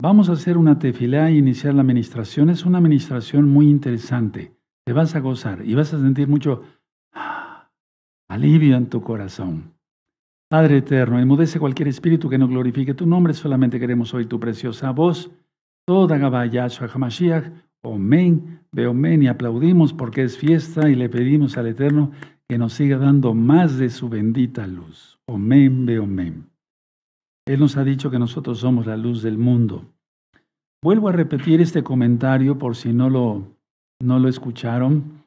Vamos a hacer una tefilá e iniciar la administración. Es una administración muy interesante. Te vas a gozar y vas a sentir mucho ah, alivio en tu corazón. Padre eterno, enmudece cualquier espíritu que no glorifique tu nombre. Solamente queremos oír tu preciosa voz. Toda Gabayashua Hamashiach. Omen, Beomen y aplaudimos porque es fiesta y le pedimos al Eterno que nos siga dando más de su bendita luz. Omen, Beomen. Él nos ha dicho que nosotros somos la luz del mundo. Vuelvo a repetir este comentario por si no lo, no lo escucharon,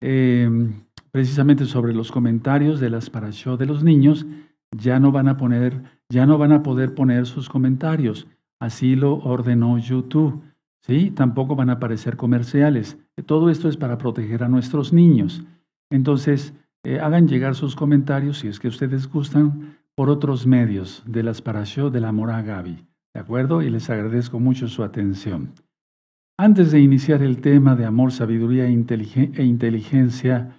em, precisamente sobre los comentarios de las parashot de los niños. Ya no van a poner, ya no van a poder poner sus comentarios. Así lo ordenó YouTube. ¿sí? Tampoco van a aparecer comerciales. Todo esto es para proteger a nuestros niños. Entonces, eh, hagan llegar sus comentarios, si es que ustedes gustan, por otros medios de las parashot de la Mora Gaby. ¿De acuerdo? Y les agradezco mucho su atención. Antes de iniciar el tema de amor, sabiduría e, e inteligencia,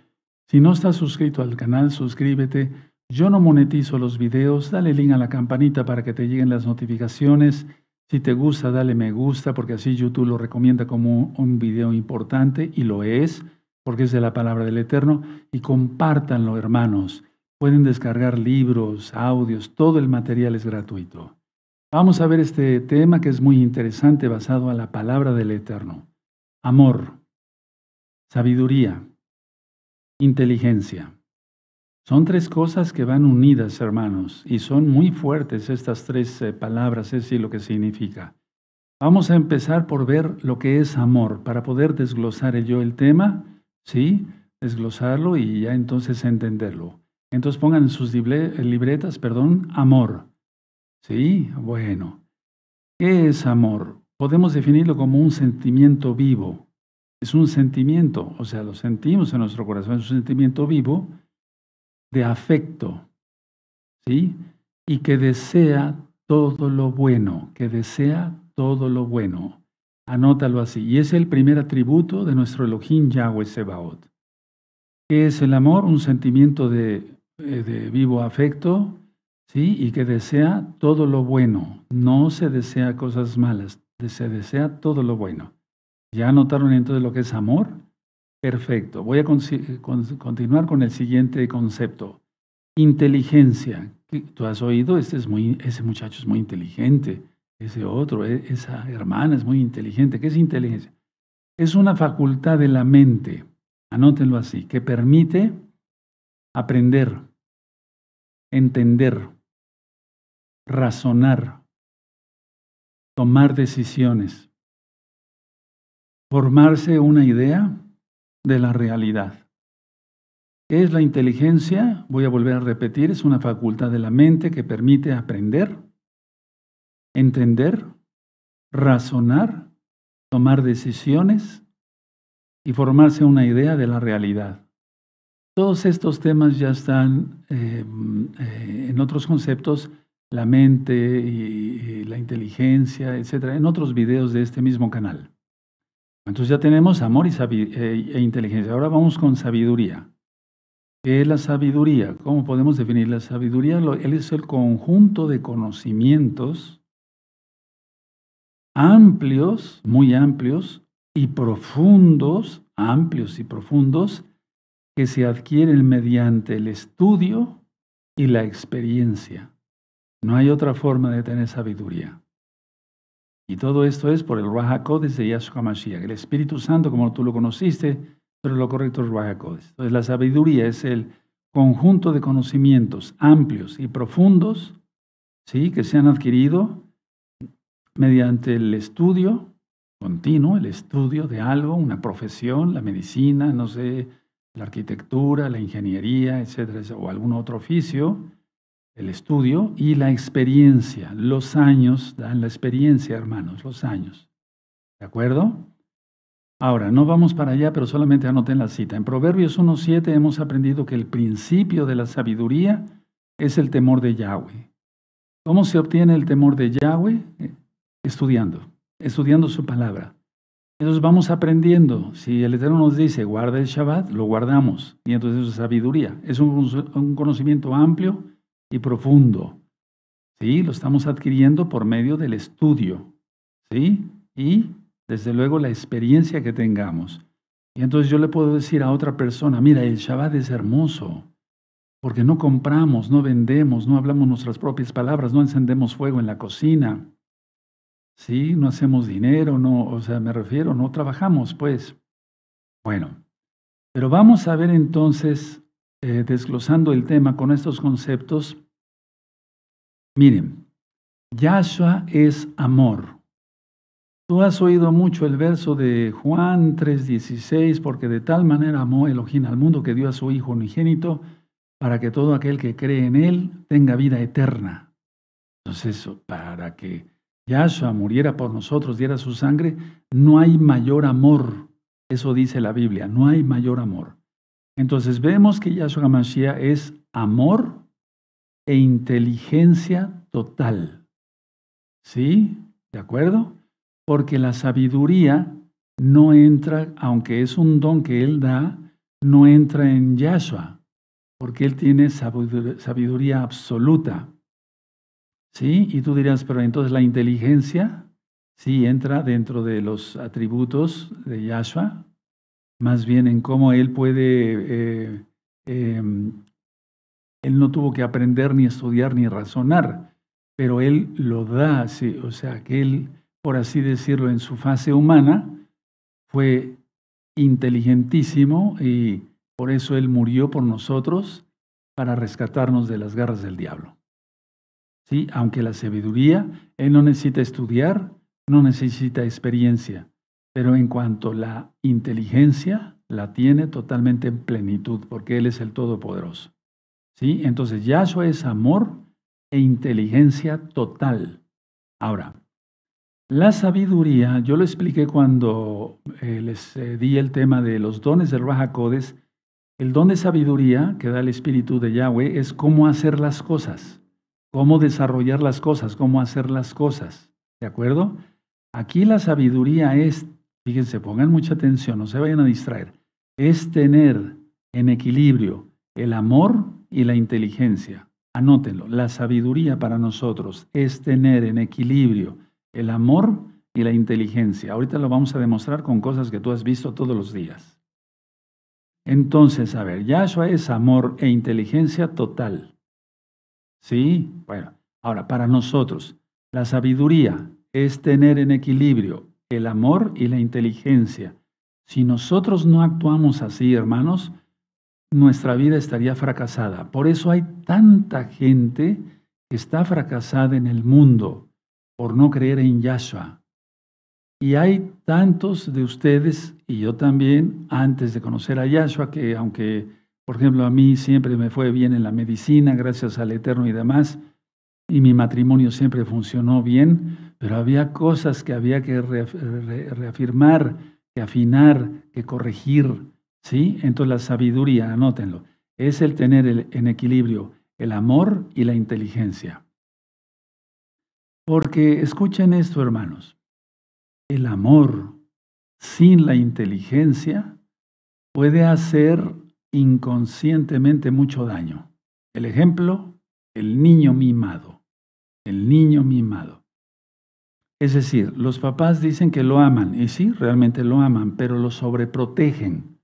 si no estás suscrito al canal, suscríbete. Yo no monetizo los videos, dale link a la campanita para que te lleguen las notificaciones. Si te gusta, dale me gusta, porque así YouTube lo recomienda como un video importante, y lo es, porque es de la palabra del Eterno. Y compártanlo, hermanos. Pueden descargar libros, audios, todo el material es gratuito. Vamos a ver este tema que es muy interesante basado a la palabra del Eterno. Amor, sabiduría, inteligencia. Son tres cosas que van unidas, hermanos, y son muy fuertes estas tres eh, palabras, es lo que significa. Vamos a empezar por ver lo que es amor, para poder desglosar yo el tema, ¿sí? Desglosarlo y ya entonces entenderlo. Entonces pongan en sus libretas, perdón, amor. Sí, bueno. ¿Qué es amor? Podemos definirlo como un sentimiento vivo. Es un sentimiento, o sea, lo sentimos en nuestro corazón, es un sentimiento vivo de afecto, ¿sí? Y que desea todo lo bueno, que desea todo lo bueno. Anótalo así. Y es el primer atributo de nuestro Elohim Yahweh Sebaot. ¿Qué es el amor? Un sentimiento de eh, de vivo afecto, ¿sí? Y que desea todo lo bueno. No se desea cosas malas, se desea todo lo bueno. ¿Ya notaron entonces lo que es amor? Perfecto. Voy a continuar con el siguiente concepto. Inteligencia. Tú has oído, este es muy, ese muchacho es muy inteligente, ese otro, e, esa hermana es muy inteligente. ¿Qué es inteligencia? Es una facultad de la mente, anótenlo así, que permite aprender, entender, razonar, tomar decisiones, formarse una idea de la realidad. ¿Qué es la inteligencia? Voy a volver a repetir, es una facultad de la mente que permite aprender, entender, razonar, tomar decisiones y formarse una idea de la realidad. Todos estos temas ya están eh, eh, en otros conceptos, la mente y, la inteligencia, etcétera, en otros videos de este mismo canal. Entonces ya tenemos amor y eh, e inteligencia. Ahora vamos con sabiduría. ¿Qué es la sabiduría? ¿Cómo podemos definir la sabiduría? Él es el conjunto de conocimientos amplios, muy amplios y profundos, amplios y profundos, que se adquieren mediante el estudio y la experiencia. No hay otra forma de tener sabiduría. Y todo esto es por el Ruach de Yahshua Mashiach, el Espíritu Santo como tú lo conociste, pero lo correcto es Ruach Entonces la sabiduría es el conjunto de conocimientos amplios y profundos, ¿sí? que se han adquirido mediante el estudio continuo, el estudio de algo, una profesión, la medicina, no sé, la arquitectura, la ingeniería, etcétera, o algún otro oficio, el estudio y la experiencia. Los años dan la experiencia, hermanos, los años. ¿De acuerdo? Ahora, no vamos para allá, pero solamente anoten la cita. En Proverbios 1.7 hemos aprendido que el principio de la sabiduría es el temor de Yahweh. ¿Cómo se obtiene el temor de Yahweh? Eh, estudiando, estudiando su palabra. Entonces vamos aprendiendo. Si el Eterno nos dice, guarda el Shabbat, lo guardamos. Y entonces eso es sabiduría. Es un, conocimiento amplio y profundo. Sí, lo estamos adquiriendo por medio del estudio. ¿sí? Y desde luego la experiencia que tengamos. Y entonces yo le puedo decir a otra persona, mira, el Shabbat es hermoso, porque no compramos, no vendemos, no hablamos nuestras propias palabras, no encendemos fuego en la cocina, ¿sí? No hacemos dinero, no, o sea, me refiero, no trabajamos, pues. Bueno, pero vamos a ver entonces, eh, desglosando el tema con estos conceptos. Miren, Yahshua es amor. Tú has oído mucho el verso de Juan 3:16, porque de tal manera amó Elohim al mundo que dio a su Hijo unigénito para que todo aquel que cree en Él tenga vida eterna. Entonces, para que Yahshua muriera por nosotros, diera su sangre, no hay mayor amor. Eso dice la Biblia, no hay mayor amor. Entonces vemos que Yahshua Mashiach es amor e inteligencia total. ¿Sí? ¿De acuerdo? porque la sabiduría no entra, aunque es un don que Él da, no entra en Yahshua, porque Él tiene sabiduría absoluta. ¿Sí? Y tú dirás, pero entonces la inteligencia sí entra dentro de los atributos de Yahshua, más bien en cómo Él puede, eh, em, Él no tuvo que aprender ni estudiar ni razonar, pero Él lo da, sí, o sea, que Él por así decirlo, en su fase humana, fue inteligentísimo y por eso Él murió por nosotros para rescatarnos de las garras del diablo. ¿Sí? Aunque la sabiduría, Él no necesita estudiar, no necesita experiencia, pero en cuanto a la inteligencia, la tiene totalmente en plenitud, porque Él es el Todopoderoso. ¿Sí? Entonces, Yahshua es amor e inteligencia total. Ahora, la sabiduría, yo lo expliqué cuando eh, les eh, di el tema de los dones del Raja Codes. El don de sabiduría que da el Espíritu de Yahweh es cómo hacer las cosas, cómo desarrollar las cosas, cómo hacer las cosas. ¿De acuerdo? Aquí la sabiduría es, fíjense, pongan mucha atención, no se vayan a distraer, es tener en equilibrio el amor y la inteligencia. Anótenlo, la sabiduría para nosotros es tener en equilibrio el amor y la inteligencia. Ahorita lo vamos a demostrar con cosas que tú has visto todos los días. Entonces, a ver, Yahshua es amor e inteligencia total. ¿Sí? Bueno, ahora, para nosotros, la sabiduría es tener en equilibrio el amor y la inteligencia. Si nosotros no actuamos así, hermanos, nuestra vida estaría fracasada. Por eso hay tanta gente que está fracasada en el mundo por no creer en Yahshua. Y hay tantos de ustedes, y yo también, antes de conocer a Yahshua, que aunque, por ejemplo, a mí siempre me fue bien en la medicina, gracias al Eterno y demás, y mi matrimonio siempre funcionó bien, pero había cosas que había que reafirmar, que afinar, que corregir, ¿sí? Entonces la sabiduría, anótenlo, es el tener en equilibrio el amor y la inteligencia. Porque escuchen esto, hermanos, el amor sin la inteligencia puede hacer inconscientemente mucho daño. El ejemplo, el niño mimado, el niño mimado. Es decir, los papás dicen que lo aman, y sí, realmente lo aman, pero lo sobreprotegen.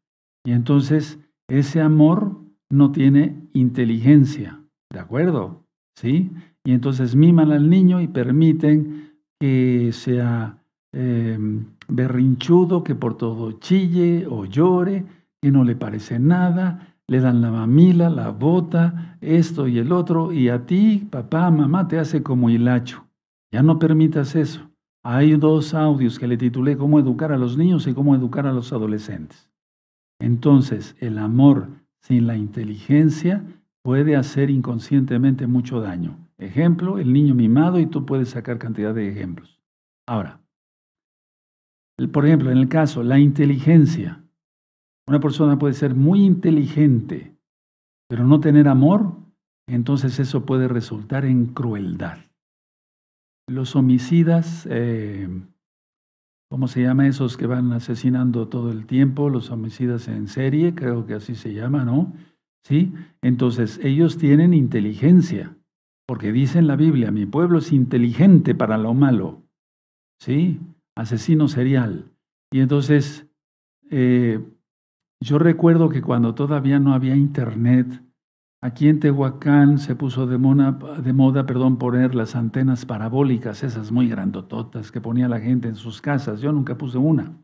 Y entonces ese amor no tiene inteligencia, ¿de acuerdo? ¿Sí? Y entonces miman al niño y permiten que sea em, berrinchudo, que por todo chille o llore, no le parece nada, le dan la mamila, la bota, esto y el otro, y a ti, papá, mamá, te hace como hilacho. Ya no permitas eso. Hay dos audios que le titulé Cómo educar a los niños y cómo educar a los adolescentes. Entonces, el amor sin la inteligencia puede hacer inconscientemente mucho daño. Ejemplo, el niño mimado y tú puedes sacar cantidad de ejemplos. Ahora, por ejemplo, en el caso, la inteligencia. Una persona puede ser muy inteligente, pero no tener amor, entonces eso puede resultar en crueldad. Los homicidas, eh, ¿cómo se llama esos que van asesinando todo el tiempo? Los homicidas en serie, creo que así se llama, ¿no? ¿Sí? Entonces, ellos tienen inteligencia, porque dice en la Biblia, mi pueblo es inteligente para lo malo. ¿sí? Asesino serial. Y entonces, eh, yo recuerdo que cuando todavía no había internet, aquí en Tehuacán se puso de, moda perdón, poner las antenas parabólicas, esas muy grandototas que ponía la gente en sus casas. Yo nunca puse una.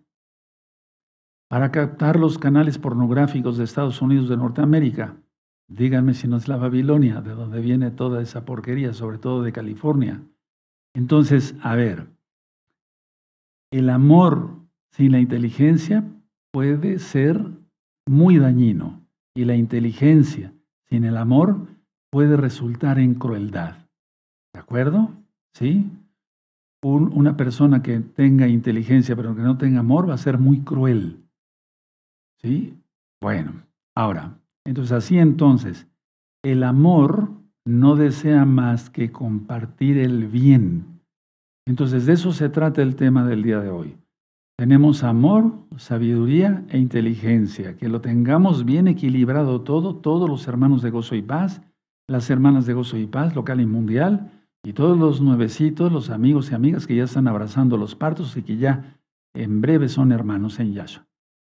Para captar los canales pornográficos de Estados Unidos de Norteamérica. Díganme si no es la Babilonia, de donde viene toda esa porquería, sobre todo de California. Entonces, a ver, el amor sin la inteligencia puede ser muy dañino y la inteligencia sin el amor puede resultar en crueldad. ¿De acuerdo? ¿Sí? una persona que tenga inteligencia pero que no tenga amor va a ser muy cruel. ¿Sí? Bueno, ahora, entonces así entonces, el amor no desea más que compartir el bien. Entonces de eso se trata el tema del día de hoy. Tenemos amor, sabiduría e inteligencia, que lo tengamos bien equilibrado todo, todos los hermanos de gozo y paz, las hermanas de gozo y paz, local y mundial, y todos los nuevecitos, los amigos y amigas que ya están abrazando los partos y que ya en breve son hermanos en Yahshua.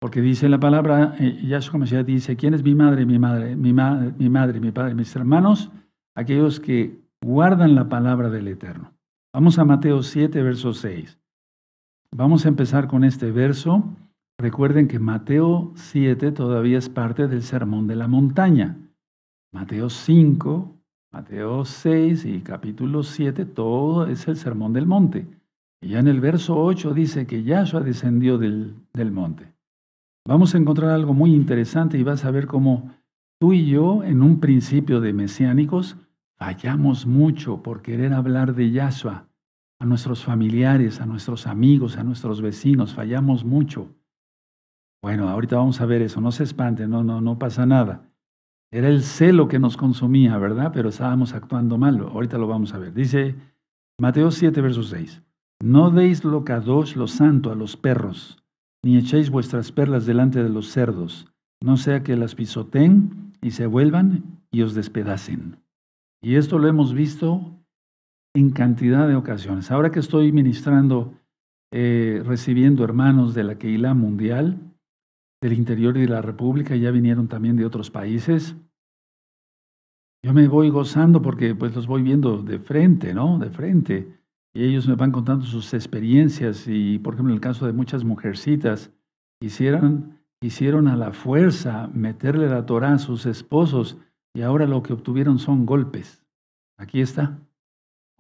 Porque dice la palabra, eh, Yahshua Mashiach dice, ¿quién es mi madre, mi madre, mi, madre, mi madre, mi padre, mis hermanos? Aquellos que guardan la palabra del Eterno. Vamos a Mateo 7, verso 6. Vamos a empezar con este verso. Recuerden que Mateo 7 todavía es parte del Sermón de la Montaña. Mateo 5, Mateo 6 y capítulo 7, todo es el Sermón del Monte. Y ya en el verso 8 dice que Yahshua descendió del, del monte. Vamos a encontrar algo muy interesante y vas a ver cómo tú y yo, en un principio de mesiánicos, fallamos mucho por querer hablar de Yahshua a nuestros familiares, a nuestros amigos, a nuestros vecinos, fallamos mucho. Bueno, ahorita vamos a ver eso, no se espanten, no, no, no pasa nada. Era el celo que nos consumía, ¿verdad? Pero estábamos actuando mal, ahorita lo vamos a ver. Dice Mateo 7, verso 6, no deis lo dos lo santo a los perros, ni echéis vuestras perlas delante de los cerdos, no sea que las pisoteen y se vuelvan y os despedacen. Y esto lo hemos visto en cantidad de ocasiones. Ahora que estoy ministrando, eh, recibiendo hermanos de la Keilah Mundial, del interior de la República, ya vinieron también de otros países, yo me voy gozando porque pues los voy viendo de frente, ¿no? De frente. Y ellos me van contando sus experiencias y, por ejemplo, en el caso de muchas mujercitas, hicieron, hicieron a la fuerza meterle la Torah a sus esposos y ahora lo que obtuvieron son golpes. Aquí está.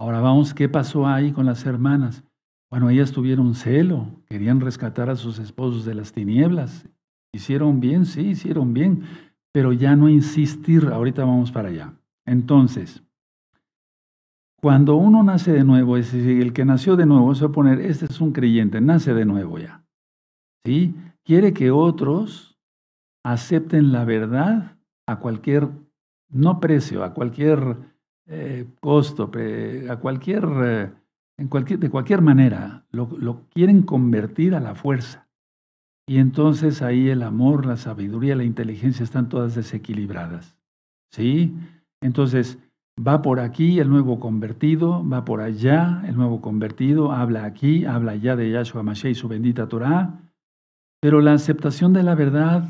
Ahora vamos, ¿qué pasó ahí con las hermanas? Bueno, ellas tuvieron celo, querían rescatar a sus esposos de las tinieblas. Hicieron bien, sí, hicieron bien, pero ya no insistir, ahorita vamos para allá. Entonces, cuando uno nace de nuevo, es decir, el que nació de nuevo, se va a poner, este es un creyente, nace de nuevo ya. ¿Sí? Quiere que otros acepten la verdad a cualquier, no precio, a cualquier eh, costo, a cualquier, eh, en cualquier, de cualquier manera, lo, quieren convertir a la fuerza. Y entonces ahí el amor, la sabiduría, la inteligencia están todas desequilibradas. ¿Sí? Entonces, Va por aquí el nuevo convertido, va por allá el nuevo convertido, habla aquí, habla allá de Yahshua Mashiach y su bendita Torah, pero la aceptación de la verdad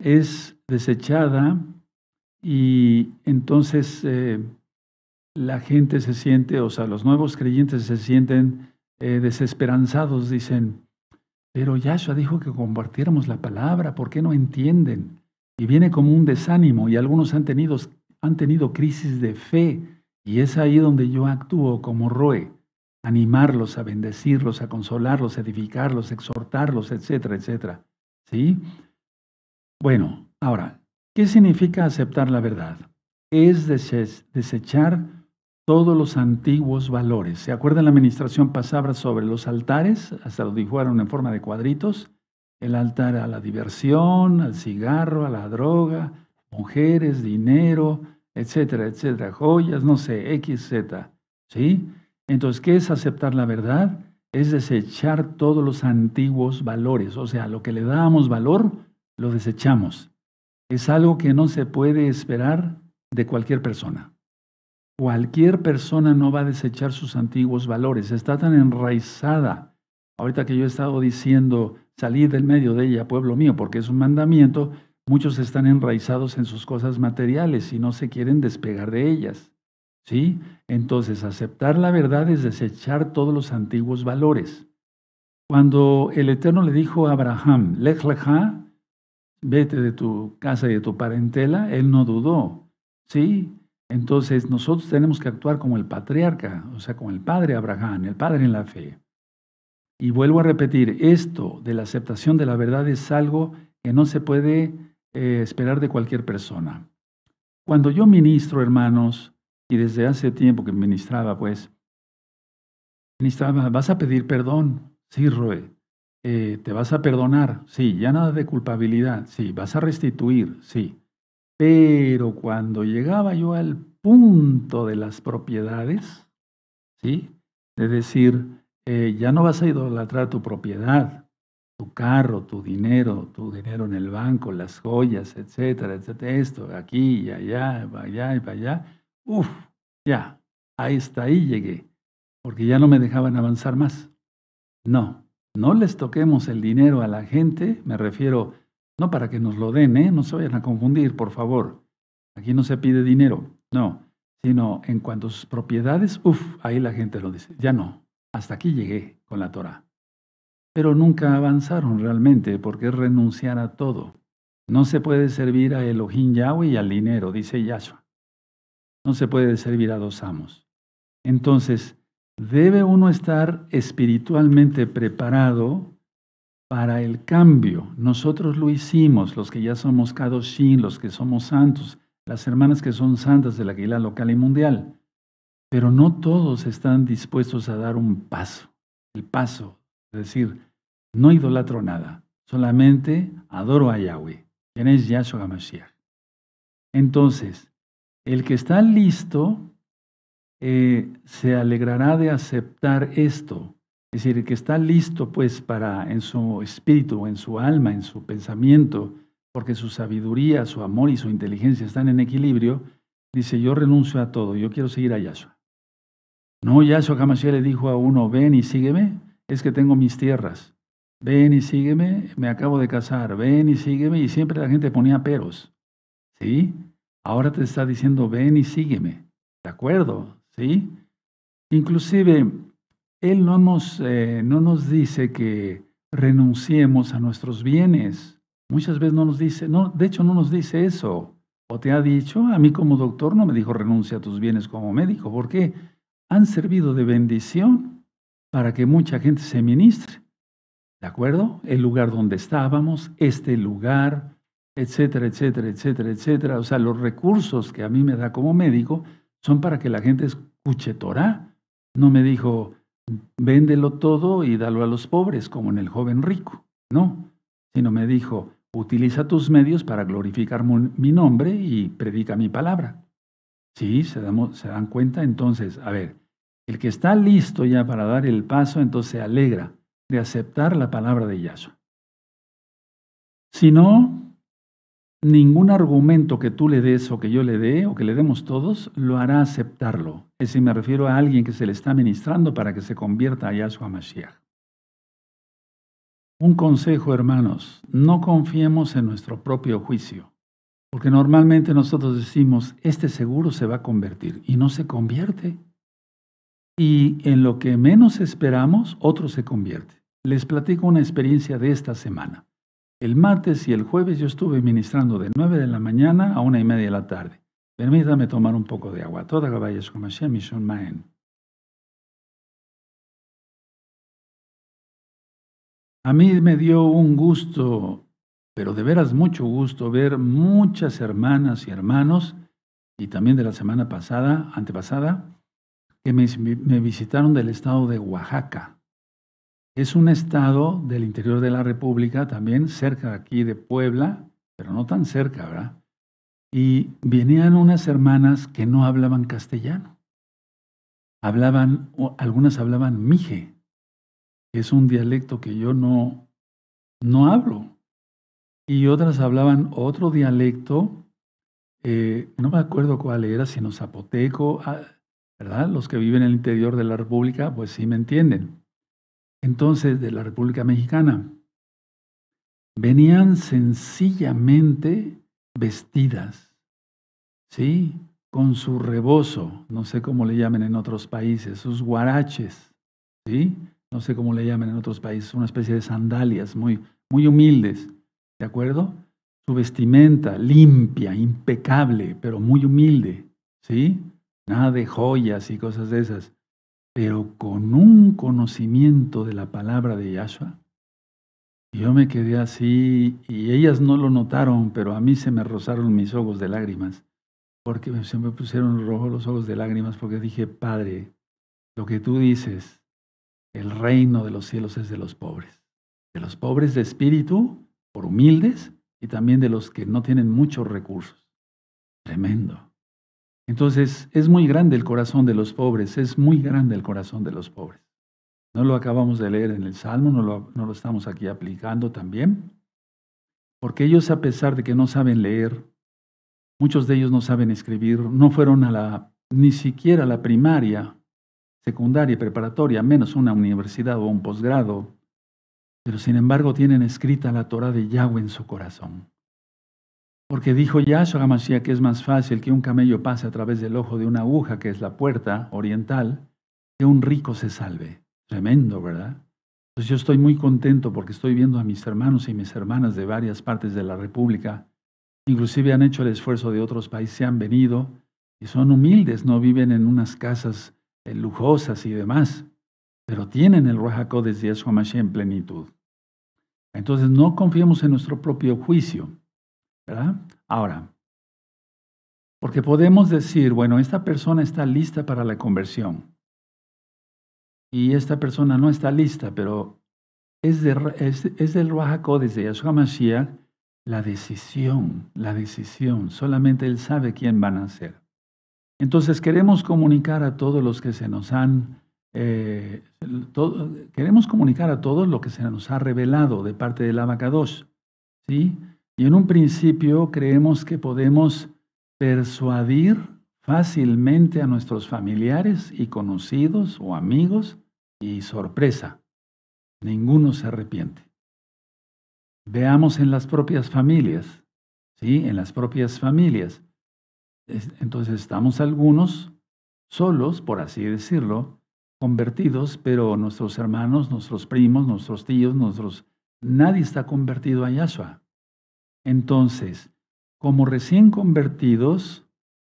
es desechada y entonces eh, la gente se siente, o sea, los nuevos creyentes se sienten eh, desesperanzados, dicen, pero Yahshua dijo que compartiéramos la palabra, ¿por qué no entienden? Y viene como un desánimo y algunos han tenido han tenido crisis de fe y es ahí donde yo actúo como Roe, animarlos, a bendecirlos, a consolarlos, edificarlos, exhortarlos, etcétera, etcétera. ¿Sí? Bueno, ahora, ¿qué significa aceptar la verdad? Es desechar todos los antiguos valores. ¿Se acuerdan la administración pasada sobre los altares? Hasta lo dijeron en forma de cuadritos. El altar a la diversión, al cigarro, a la droga, mujeres, dinero, etcétera, etcétera, joyas, no sé, X, Z. ¿Sí? Entonces, ¿qué es aceptar la verdad? Es desechar todos los antiguos valores, o sea, lo que le dábamos valor, lo desechamos. Es algo que no se puede esperar de cualquier persona. Cualquier persona no va a desechar sus antiguos valores, está tan enraizada. Ahorita que yo he estado diciendo, salir del medio de ella, pueblo mío, porque es un mandamiento, muchos están enraizados en sus cosas materiales y no se quieren despegar de ellas. ¿Sí? Entonces, aceptar la verdad es desechar todos los antiguos valores. Cuando el Eterno le dijo a Abraham, Lech lecha, vete de tu casa y de tu parentela, él no dudó. ¿Sí? Entonces nosotros tenemos que actuar como el patriarca, o sea, como el padre Abraham, el padre en la fe. Y vuelvo a repetir, esto de la aceptación de la verdad es algo que no se puede eh, esperar de cualquier persona. Cuando yo ministro, hermanos, y desde hace tiempo que ministraba, pues, ministraba, vas a pedir perdón, sí, Roe, eh, te vas a perdonar, sí, ya nada de culpabilidad, sí, vas a restituir, sí. Pero cuando llegaba yo al punto de las propiedades, ¿sí? De decir, eh, ya no vas a idolatrar tu propiedad, tu carro, tu dinero, tu dinero en el banco, las joyas, etcétera, etcétera, esto, aquí y allá, allá y para allá. Uf, ya, ahí está, ahí llegué, porque ya no me dejaban avanzar más. No, no les toquemos el dinero a la gente, me refiero no para que nos lo den, ¿eh? no se vayan a confundir, por favor. Aquí no se pide dinero, no, sino en cuanto a sus propiedades, uff, ahí la gente lo dice, ya no, hasta aquí llegué con la Torah. Pero nunca avanzaron realmente porque es renunciar a todo. No se puede servir a Elohim Yahweh y al dinero, dice Yahshua. No se puede servir a dos amos. Entonces, debe uno estar espiritualmente preparado para el cambio. Nosotros lo hicimos, los que ya somos Kadoshin, los que somos santos, las hermanas que son santas de la Aguila local y mundial. Pero no todos están dispuestos a dar un paso, el paso, es decir, no idolatro nada, solamente adoro a Yahweh, quien es Yahshua HaMashiach. Entonces, el que está listo eh, se alegrará de aceptar esto, es decir, que está listo pues para en su espíritu, en su alma, en su pensamiento, porque su sabiduría, su amor y su inteligencia están en equilibrio, dice, yo renuncio a todo, yo quiero seguir a Yahshua. No, Yahshua Hamashiach le dijo a uno, ven y sígueme, es que tengo mis tierras. Ven y sígueme, me acabo de casar, ven y sígueme, y siempre la gente ponía peros. ¿Sí? Ahora te está diciendo, ven y sígueme. ¿De acuerdo? ¿Sí? Inclusive él no nos, eh, no nos dice que renunciemos a nuestros bienes. Muchas veces no nos dice, no, de hecho no nos dice eso. O te ha dicho, a mí como doctor no me dijo renuncia a tus bienes como médico, porque han servido de bendición para que mucha gente se ministre. ¿De acuerdo? El lugar donde estábamos, este lugar, etcétera, etcétera, etcétera, etcétera. O sea, los recursos que a mí me da como médico son para que la gente escuche Torah. No me dijo, véndelo todo y dalo a los pobres, como en el joven rico. No, sino me dijo, utiliza tus medios para glorificar mi nombre y predica mi palabra. Sí, se, se dan cuenta entonces, a ver, el que está listo ya para dar el paso, entonces se alegra de aceptar la palabra de Yahshua. Si no, ningún argumento que tú le des o que yo le dé o que le demos todos lo hará aceptarlo. Es decir, me refiero a alguien que se le está ministrando para que se convierta a Yahshua Mashiach. Un consejo, hermanos, no confiemos en nuestro propio juicio, porque normalmente nosotros decimos, este seguro se va a convertir y no se convierte. Y en lo que menos esperamos, otro se convierte. Les platico una experiencia de esta semana. El martes y el jueves yo estuve ministrando de 9 de la mañana a una y media de la tarde. Permítame tomar un poco de agua. Toda caballos como Maen. A mí me dio un gusto, pero de veras mucho gusto, ver muchas hermanas y hermanos, y también de la semana pasada, antepasada, que me visitaron del estado de Oaxaca. Es un estado del interior de la República, también cerca aquí de Puebla, pero no tan cerca, ¿verdad? Y venían unas hermanas que no hablaban castellano. Hablaban, algunas hablaban mije, que es un dialecto que yo no, no hablo. Y otras hablaban otro dialecto eh, no me acuerdo cuál era, sino zapoteco, ah, ¿verdad? Los que viven en el interior de la República, pues sí me entienden. Entonces, de la República Mexicana, venían sencillamente vestidas, ¿sí? Con su rebozo, no sé cómo le llamen en otros países, sus guaraches, ¿sí? No sé cómo le llaman en otros países, una especie de sandalias muy, muy humildes, ¿de acuerdo? Su vestimenta limpia, impecable, pero muy humilde, ¿sí? Nada de joyas y cosas de esas, pero con un conocimiento de la palabra de Yahshua. Yo me quedé así y ellas no lo notaron, pero a mí se me rozaron mis ojos de lágrimas, porque se me pusieron rojos los ojos de lágrimas, porque dije, Padre, lo que tú dices, el reino de los cielos es de los pobres, de los pobres de espíritu, por humildes, y también de los que no tienen muchos recursos. Tremendo. Entonces, es muy grande el corazón de los pobres, es muy grande el corazón de los pobres. No lo acabamos de leer en el Salmo, no lo, no lo estamos aquí aplicando también, porque ellos a pesar de que no saben leer, muchos de ellos no saben escribir, no fueron a la, ni siquiera a la primaria, secundaria y preparatoria, menos una universidad o un posgrado, pero sin embargo tienen escrita la Torah de Yahweh en su corazón. Porque dijo Yahshua HaMashiach que es más fácil que un camello pase a través del ojo de una aguja, que es la puerta oriental, que un rico se salve. Tremendo, ¿verdad? Pues yo estoy muy contento porque estoy viendo a mis hermanos y mis hermanas de varias partes de la República. Inclusive han hecho el esfuerzo de otros países, se han venido y son humildes, no viven en unas casas eh, lujosas y demás, pero tienen el Ruach HaKodesh de Yahshua HaMashiach en plenitud. Entonces no confiemos en nuestro propio juicio, ¿verdad? Ahora, porque podemos decir, bueno, esta persona está lista para la conversión y esta persona no está lista, pero es, es, del Ruach desde Yahshua Mashiach la decisión, la decisión. Solamente Él sabe quién van a ser. Entonces queremos comunicar a todos los que se nos han eh, queremos comunicar a todos lo que se nos ha revelado de parte del Abacados. ¿sí? Y en un principio creemos que podemos persuadir fácilmente a nuestros familiares y conocidos o amigos y sorpresa, ninguno se arrepiente. Veamos en las propias familias, ¿sí? En las propias familias. Entonces estamos algunos solos, por así decirlo, convertidos, pero nuestros hermanos, nuestros primos, nuestros tíos, nuestros... Nadie está convertido a Yahshua. Entonces, como recién convertidos,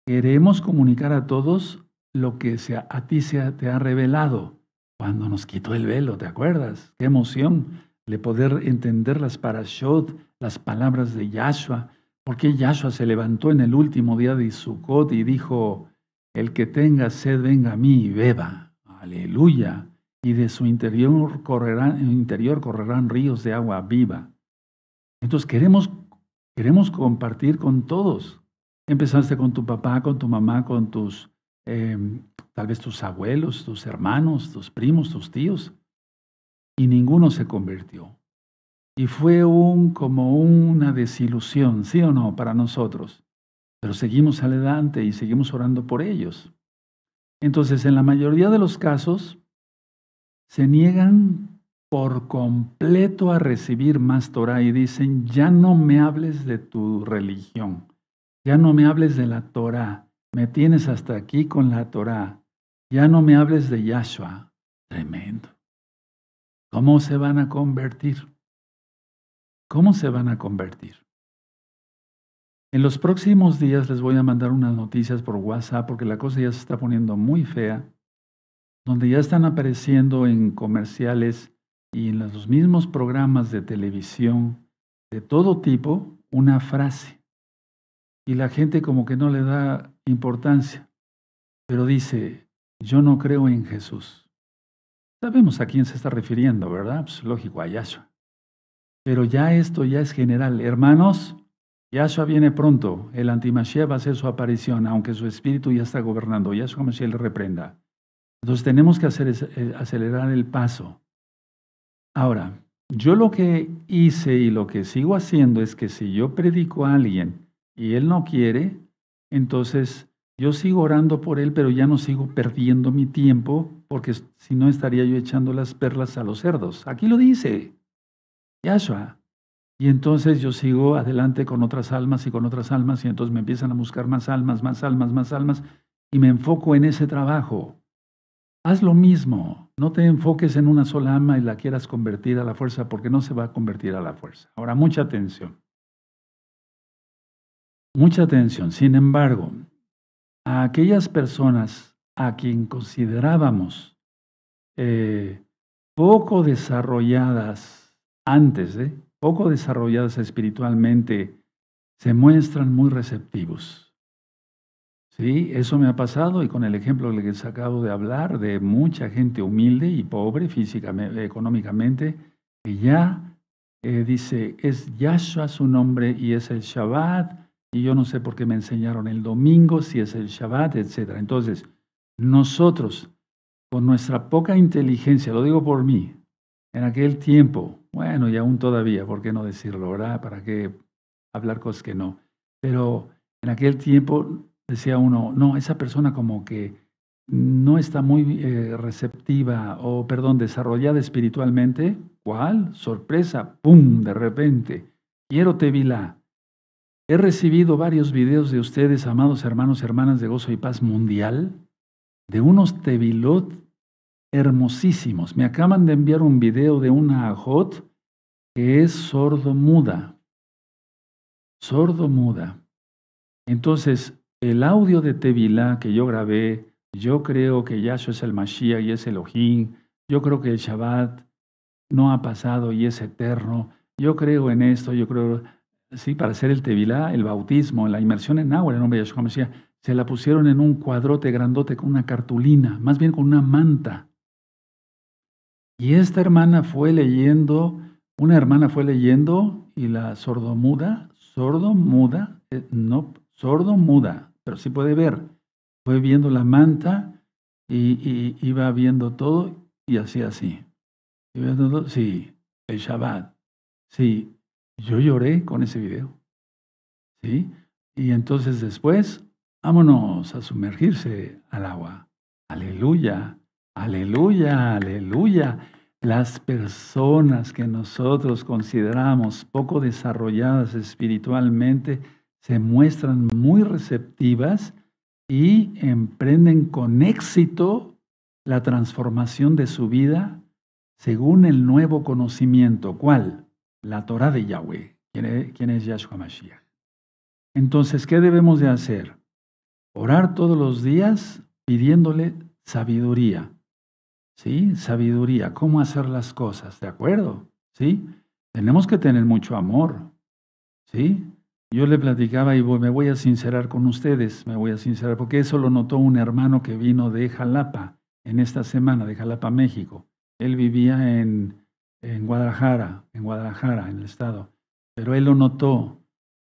queremos comunicar a todos lo que a ti se te ha revelado cuando nos quitó el velo, ¿te acuerdas? Qué emoción de poder entender las parashot, las palabras de Yahshua, porque Yahshua se levantó en el último día de Sukkot y dijo, el que tenga sed venga a mí y beba. Aleluya. Y de su interior correrán, interior correrán ríos de agua viva. Entonces queremos, queremos compartir con todos. Empezaste con tu papá, con tu mamá, con tus, em, tal vez tus abuelos, tus hermanos, tus primos, tus tíos. Y ninguno se convirtió. Y fue un, como una desilusión, ¿sí o no, para nosotros? Pero seguimos adelante y seguimos orando por ellos. Entonces, en la mayoría de los casos, se niegan por completo a recibir más Torah y dicen, ya no me hables de tu religión, ya no me hables de la Torah, me tienes hasta aquí con la Torah, ya no me hables de Yahshua. Tremendo. ¿Cómo se van a convertir? ¿Cómo se van a convertir? En los próximos días les voy a mandar unas noticias por WhatsApp porque la cosa ya se está poniendo muy fea, donde ya están apareciendo en comerciales y en los mismos programas de televisión de todo tipo una frase. Y la gente como que no le da importancia, pero dice, yo no creo en Jesús. Sabemos a quién se está refiriendo, ¿verdad? Pues lógico, a Yahshua. Pero ya esto ya es general. Hermanos, Yahshua viene pronto, el antimashiach va a hacer su aparición, aunque su espíritu ya está gobernando. Yahshua Mashiach le reprenda. Entonces tenemos que hacer, eh, acelerar el paso. Ahora, yo lo que hice y lo que sigo haciendo es que si yo predico a alguien y él no quiere, entonces yo sigo orando por él, pero ya no sigo perdiendo mi tiempo, porque si no estaría yo echando las perlas a los cerdos. Aquí lo dice Yahshua. Y entonces yo sigo adelante con otras almas y con otras almas, y entonces me empiezan a buscar más almas, más almas, más almas, y me enfoco en ese trabajo. Haz lo mismo, no te enfoques en una sola alma y la quieras convertir a la fuerza, porque no se va a convertir a la fuerza. Ahora, mucha atención. Mucha atención. Sin embargo, a aquellas personas a quien considerábamos eh, poco desarrolladas antes, ¿eh? poco desarrolladas espiritualmente, se muestran muy receptivos. Sí, eso me ha pasado y con el ejemplo que les acabo de hablar de mucha gente humilde y pobre físicamente, económicamente, que ya eh, dice, es Yahshua su nombre y es el Shabbat, y yo no sé por qué me enseñaron el domingo, si es el Shabbat, etc. Entonces, nosotros, con nuestra poca inteligencia, lo digo por mí, en aquel tiempo, bueno, y aún todavía, ¿por qué no decirlo, verdad? ¿Para qué hablar cosas que no? Pero en aquel tiempo decía uno, no, esa persona como que no está muy eh, receptiva o, perdón, desarrollada espiritualmente. ¿Cuál? Sorpresa, ¡pum! De repente. Quiero Tevila. He recibido varios videos de ustedes, amados hermanos hermanas de Gozo y Paz Mundial, de unos Tevilot hermosísimos. Me acaban de enviar un video de una ajot que es sordo-muda. Sordo-muda. Entonces, el audio de Tevilá que yo grabé, yo creo que Yahshua es el Mashiach y es Elohim, yo creo que el Shabbat no ha pasado y es eterno, yo creo en esto, yo creo, sí, para hacer el Tevilá, el bautismo, la inmersión en agua, en el nombre de Yahshua Mashiach, se la pusieron en un cuadrote grandote con una cartulina, más bien con una manta. Y esta hermana fue leyendo, una hermana fue leyendo y la sordomuda, sordomuda, eh, no, sordomuda, pero sí puede ver. Fue viendo la manta y, iba viendo todo y hacía así. Y sí, el Shabbat. Sí, yo lloré con ese video. ¿Sí? Y entonces después, vámonos a sumergirse al agua. Aleluya, aleluya, aleluya. Las personas que nosotros consideramos poco desarrolladas espiritualmente, se muestran muy receptivas y emprenden con éxito la transformación de su vida según el nuevo conocimiento. ¿Cuál? La Torah de Yahweh. ¿Quién es, Yahshua Mashiach? Entonces, ¿qué debemos de hacer? Orar todos los días pidiéndole sabiduría. ¿Sí? Sabiduría, cómo hacer las cosas, ¿de acuerdo? ¿Sí? Tenemos que tener mucho amor. ¿Sí? Yo le platicaba y me voy a sincerar con ustedes, me voy a sincerar, porque eso lo notó un hermano que vino de Jalapa en esta semana, de Jalapa, México. Él vivía en, Guadalajara, en Guadalajara, en el estado, pero él lo notó.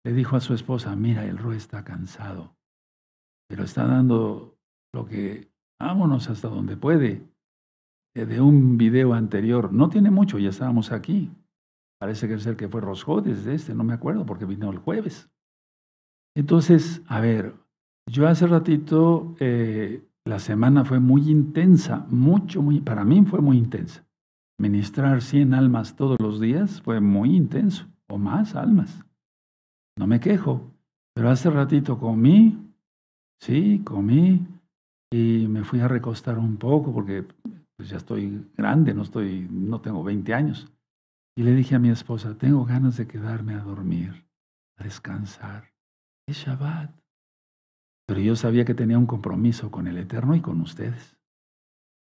Le dijo a su esposa, mira, el Rue está cansado, pero está dando lo que, vámonos hasta donde puede. De un video anterior, no tiene mucho, ya estábamos aquí, Parece que es el que fue Rosjo desde este, no me acuerdo porque vino el jueves. Entonces, a ver, yo hace ratito, eh, la semana fue muy intensa, mucho, muy, para mí fue muy intensa. Ministrar 100 almas todos los días fue muy intenso, o más almas. No me quejo, pero hace ratito comí, sí, comí y me fui a recostar un poco porque pues ya estoy grande, no, estoy, no tengo 20 años. Y le dije a mi esposa, tengo ganas de quedarme a dormir, a descansar. Es Shabbat. Pero yo sabía que tenía un compromiso con el Eterno y con ustedes.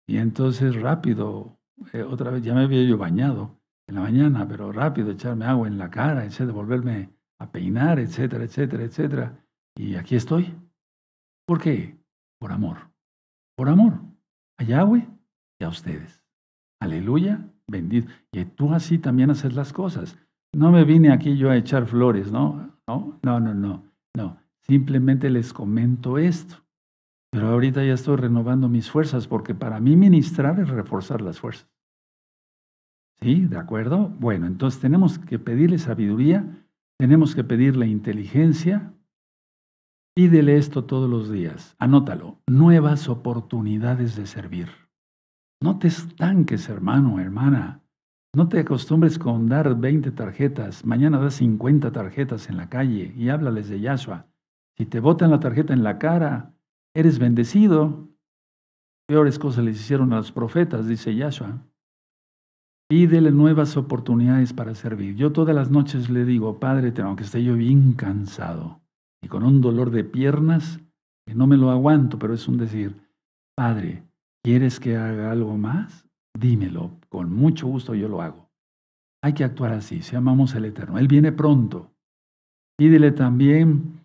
Y entonces rápido, eh, otra vez, ya me había yo bañado en la mañana, pero rápido echarme agua en la cara, etcétera, volverme a peinar, etcétera, etcétera, etcétera. Y aquí estoy. ¿Por qué? Por amor. Por amor a Yahweh y a ustedes. Aleluya bendito. Y tú así también haces las cosas. No me vine aquí yo a echar flores, ¿no? No, no, no, no. no. Simplemente les comento esto. Pero ahorita ya estoy renovando mis fuerzas porque para mí ministrar es reforzar las fuerzas. ¿Sí? ¿De acuerdo? Bueno, entonces tenemos que pedirle sabiduría, tenemos que pedirle inteligencia Pídele esto todos los días. Anótalo. Nuevas oportunidades de servir. No te estanques, hermano, hermana. No te acostumbres con dar 20 tarjetas. Mañana das 50 tarjetas en la calle y háblales de Yahshua. Si te botan la tarjeta en la cara, eres bendecido. Peores cosas les hicieron a los profetas, dice Yahshua. Pídele nuevas oportunidades para servir. Yo todas las noches le digo, Padre, aunque esté yo bien cansado y con un dolor de piernas, que no me lo aguanto, pero es un decir, Padre, ¿quieres que haga algo más? Dímelo, con mucho gusto yo lo hago. Hay que actuar así, si amamos al Eterno. Él viene pronto. Pídele también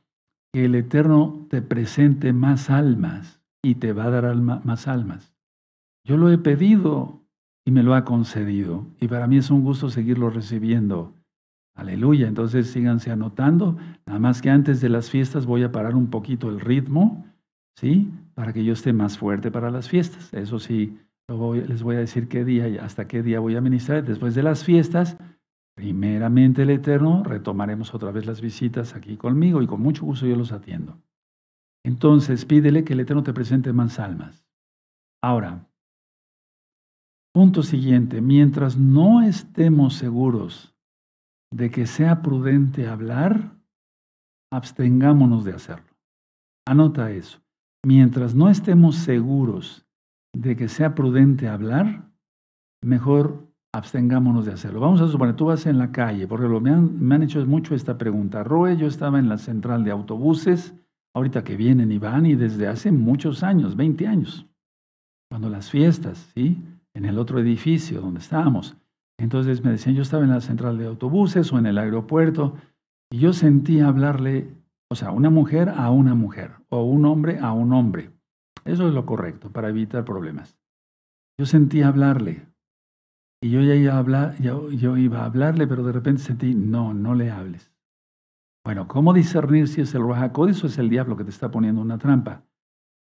que el Eterno te presente más almas y te va a dar más almas. Yo lo he pedido y me lo ha concedido. Y para mí es un gusto seguirlo recibiendo. Aleluya. Entonces síganse anotando. Nada más que antes de las fiestas voy a parar un poquito el ritmo, ¿sí? Para que yo esté más fuerte para las fiestas. Eso sí, les voy a decir qué día y hasta qué día voy a ministrar. Después de las fiestas, primeramente el Eterno, retomaremos otra vez las visitas aquí conmigo y con mucho gusto yo los atiendo. Entonces pídele que el Eterno te presente más almas. Ahora, Punto siguiente, mientras no estemos seguros de que sea prudente hablar, abstengámonos de hacerlo. Anota eso. Mientras no estemos seguros de que sea prudente hablar, mejor abstengámonos de hacerlo. Vamos a suponer, tú vas en la calle, porque me, han, hecho mucho esta pregunta. Roe, yo estaba en la central de autobuses, ahorita que vienen y van, y desde hace muchos años, 20 años, cuando las fiestas, ¿sí? en el otro edificio donde estábamos. Entonces me decían, yo estaba en la central de autobuses o en el aeropuerto y yo sentía hablarle, o sea, una mujer a una mujer o un hombre a un hombre. Eso es lo correcto para evitar problemas. Yo sentía hablarle y yo ya iba a yo, iba a hablarle, pero de repente sentí, no, no le hables. Bueno, ¿cómo discernir si es el Ruajacodis o es el diablo que te está poniendo una trampa?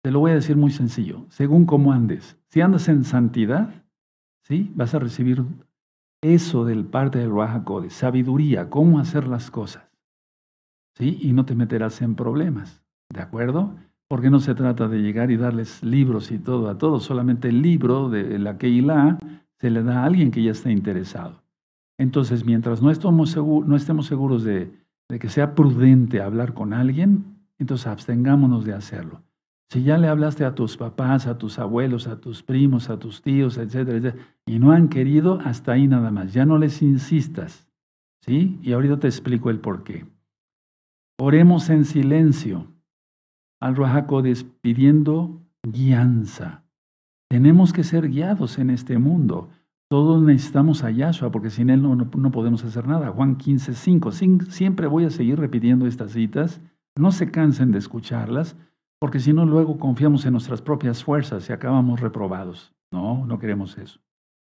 Te lo voy a decir muy sencillo, según cómo andes. Si andas en santidad, ¿sí? vas a recibir eso del parte del Raja de sabiduría, cómo hacer las cosas. ¿Sí? Y no te meterás en problemas, ¿de acuerdo? Porque no se trata de llegar y darles libros y todo a todos, solamente el libro de la Keilah se le da a alguien que ya está interesado. Entonces, mientras no estemos, no estemos seguros de, de que sea prudente hablar con alguien, entonces abstengámonos de hacerlo. Si ya le hablaste a tus papás, a tus abuelos, a tus primos, a tus tíos, etcétera, etcétera, y no han querido, hasta ahí nada más. Ya no les insistas. ¿Sí? Y ahorita te explico el por qué. Oremos en silencio al Rahakodes pidiendo guianza. Tenemos que ser guiados en este mundo. Todos necesitamos a Yahshua, porque sin Él no, no podemos hacer nada. Juan 15, 5. Siempre voy a seguir repitiendo estas citas. No se cansen de escucharlas porque si no, luego confiamos en nuestras propias fuerzas y acabamos reprobados. No, no queremos eso.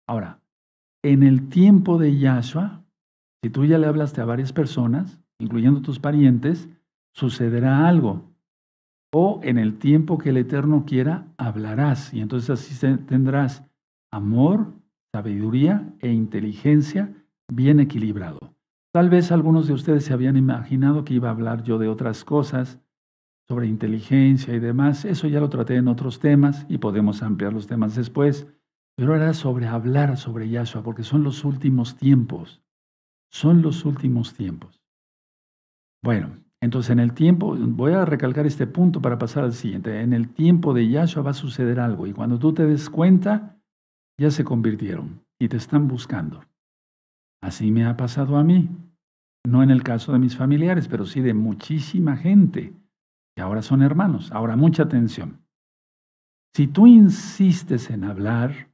Ahora, en el tiempo de Yahshua, si tú ya le hablaste a varias personas, incluyendo tus parientes, sucederá algo. O en el tiempo que el Eterno quiera, hablarás. Y entonces así tendrás amor, sabiduría e inteligencia bien equilibrado. Tal vez algunos de ustedes se habían imaginado que iba a hablar yo de otras cosas sobre inteligencia y demás. Eso ya lo traté en otros temas y podemos ampliar los temas después. Pero era sobre hablar sobre Yahshua, porque son los últimos tiempos. Son los últimos tiempos. Bueno, entonces en el tiempo, voy a recalcar este punto para pasar al siguiente. En el tiempo de Yahshua va a suceder algo y cuando tú te des cuenta, ya se convirtieron y te están buscando. Así me ha pasado a mí. No en el caso de mis familiares, pero sí de muchísima gente y ahora son hermanos. Ahora, mucha atención. Si tú insistes en hablar